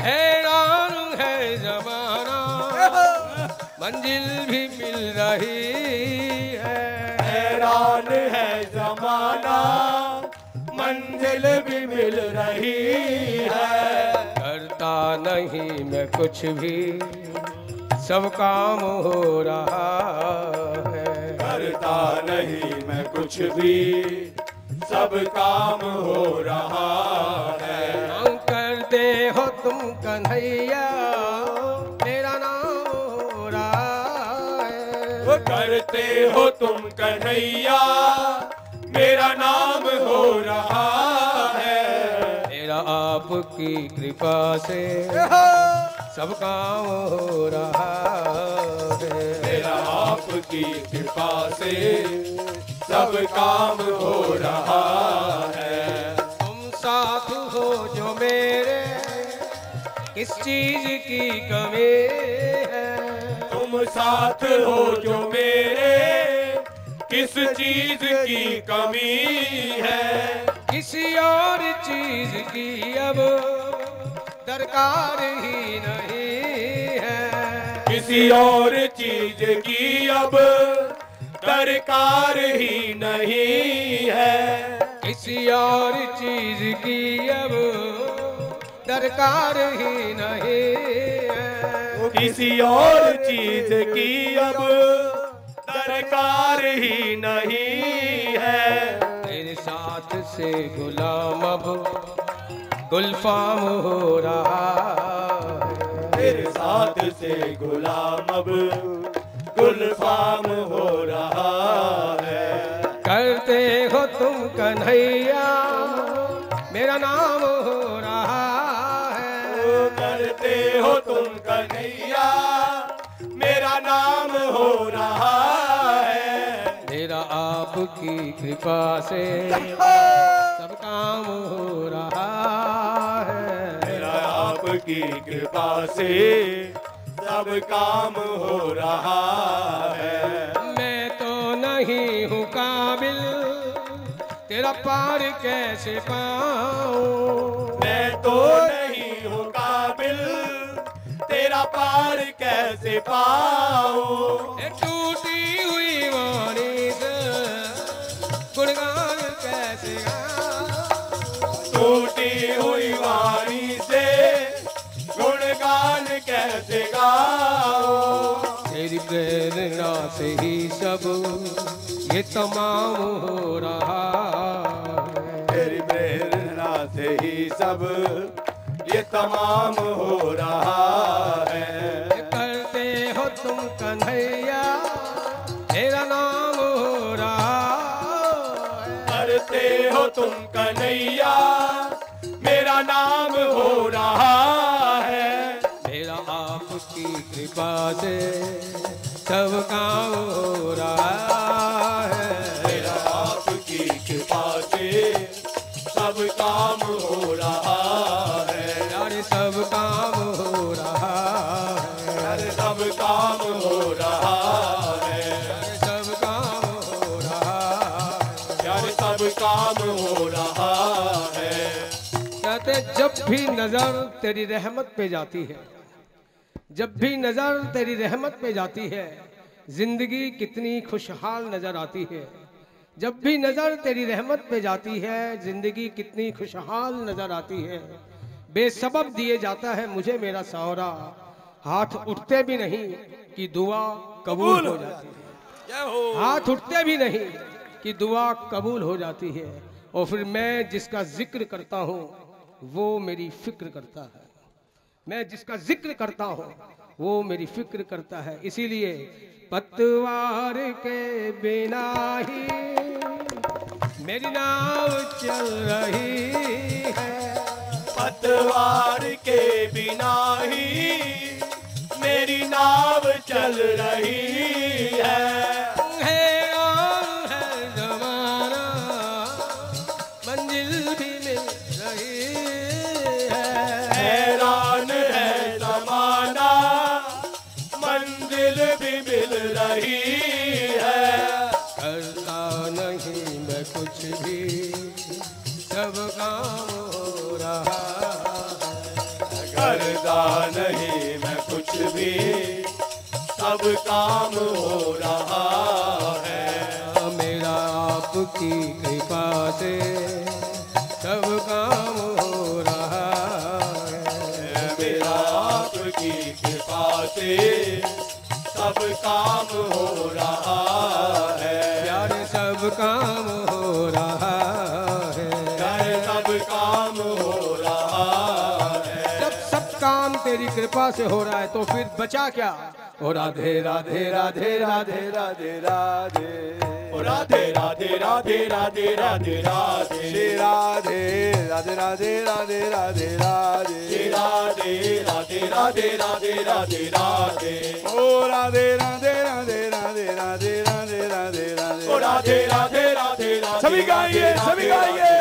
हैरान है जमाना। मंजिल भी मिल रही है। हैरान है जमाना। मंजिल भी मिल रही है। करता नहीं मैं कुछ भी। सब काम हो रहा है। करता नहीं मैं कुछ भी। सब काम हो रहा है। हम करते हो तुम कन्हैया। मेरा नाम हो रहा है। वो करते हो तुम कन्हैया। मेरा नाम हो रहा है। मेरा आपकी कृपा से सब काम हो रहा है। आपकी कृपा से सब काम हो रहा है। तुम साथ हो जो मेरे किस चीज़ की कमी है। तुम साथ हो जो मेरे किस चीज़ की कमी है? किसी और चीज़ की अब दरकार ही नहीं। किसी और चीज़ की अब दरकार ही नहीं है। किसी और चीज़ की अब दरकार ही नहीं है। किसी और चीज़ की अब दरकार ही नहीं है। तेरे साथ से गुलाम अब गुलफाम हो रहा। तेरे साथ से गुलाम अब गुलफाम हो रहा है। करते हो तुम कन्हैया मेरा नाम हो रहा है। करते हो तुम कन्हैया मेरा नाम हो रहा है। मेरा आपकी कृपा से सब काम हो रहा है मेरा आपकी कृपा से सब काम हो रहा है। मैं तो नहीं हूँ काबिल तेरा पार कैसे पाऊँ? मैं तो नहीं हूँ काबिल तेरा पार कैसे पाऊँ? टूटी गुणगान कैसे गाऊं तेरी प्रेरणा से ही सब ये तमाम हो रहा है तेरी प्रेरणा से ही सब ये तमाम हो रहा है करते हो तुम कन्हैया मेरा नाम हो रहा है करते हो तुम कन्हैया मेरा नाम हो रहा है मेरा आपकी से सब काम हो रहा है। आपकी कृपा से सब काम हो रहा है। यार सब काम हो रहा है। अरे सब काम हो रहा है। सब काम हो रहा है। यार सब काम हो रहा है। कहते जब भी नज़र तेरी रहमत पे जाती है जब भी नज़र तेरी रहमत पे जाती है, ज़िंदगी कितनी खुशहाल नज़र आती है। जब भी नज़र तेरी रहमत पे जाती है, ज़िंदगी कितनी खुशहाल नज़र आती है। बेसबब दिए जाता है मुझे मेरा सौरा हाथ उठते भी नहीं कि दुआ कबूल हो जाती है। हाथ उठते भी नहीं कि दुआ कबूल हो जाती है। और फिर मैं जिसका ज़िक्र करता हूँ, वो मेरी फ़िक्र करता है। मैं जिसका ज़िक्र करता हूँ, वो मेरी फ़िक्र करता है। इसीलिए पतवार के बिना ही मेरी नाव चल रही है। पतवार के बिना ही मेरी नाव चल रही है। हो रहा है। मेरा आपकी कृपा से सब काम हो रहा है। मेरा आपकी कृपा से सब काम हो रहा है। प्यार सब काम हो रहा है। चाहे सब काम हो रहा है। जब सब काम तेरी कृपा से हो रहा है तो फिर बचा क्या? ओ राधे राधे राधे राधे राधे राधे ओ राधे राधे राधे राधे राधे राधे राधे राधे राधे राधे राधे राधे राधे राधे राधे राधे राधे राधे ओ राधे राधे राधे राधे राधे राधे राधे राधे ओ राधे राधे राधे राधे सभी गाइए सभी गाइए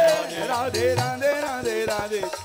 Radhe Radhe Radhe Radhe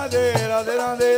Dade, dade, dade.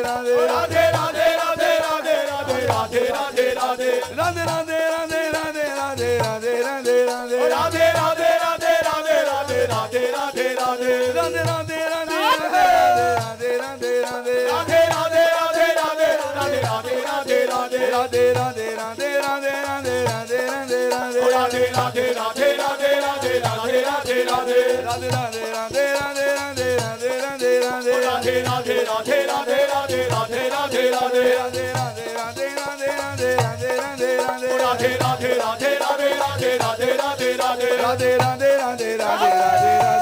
라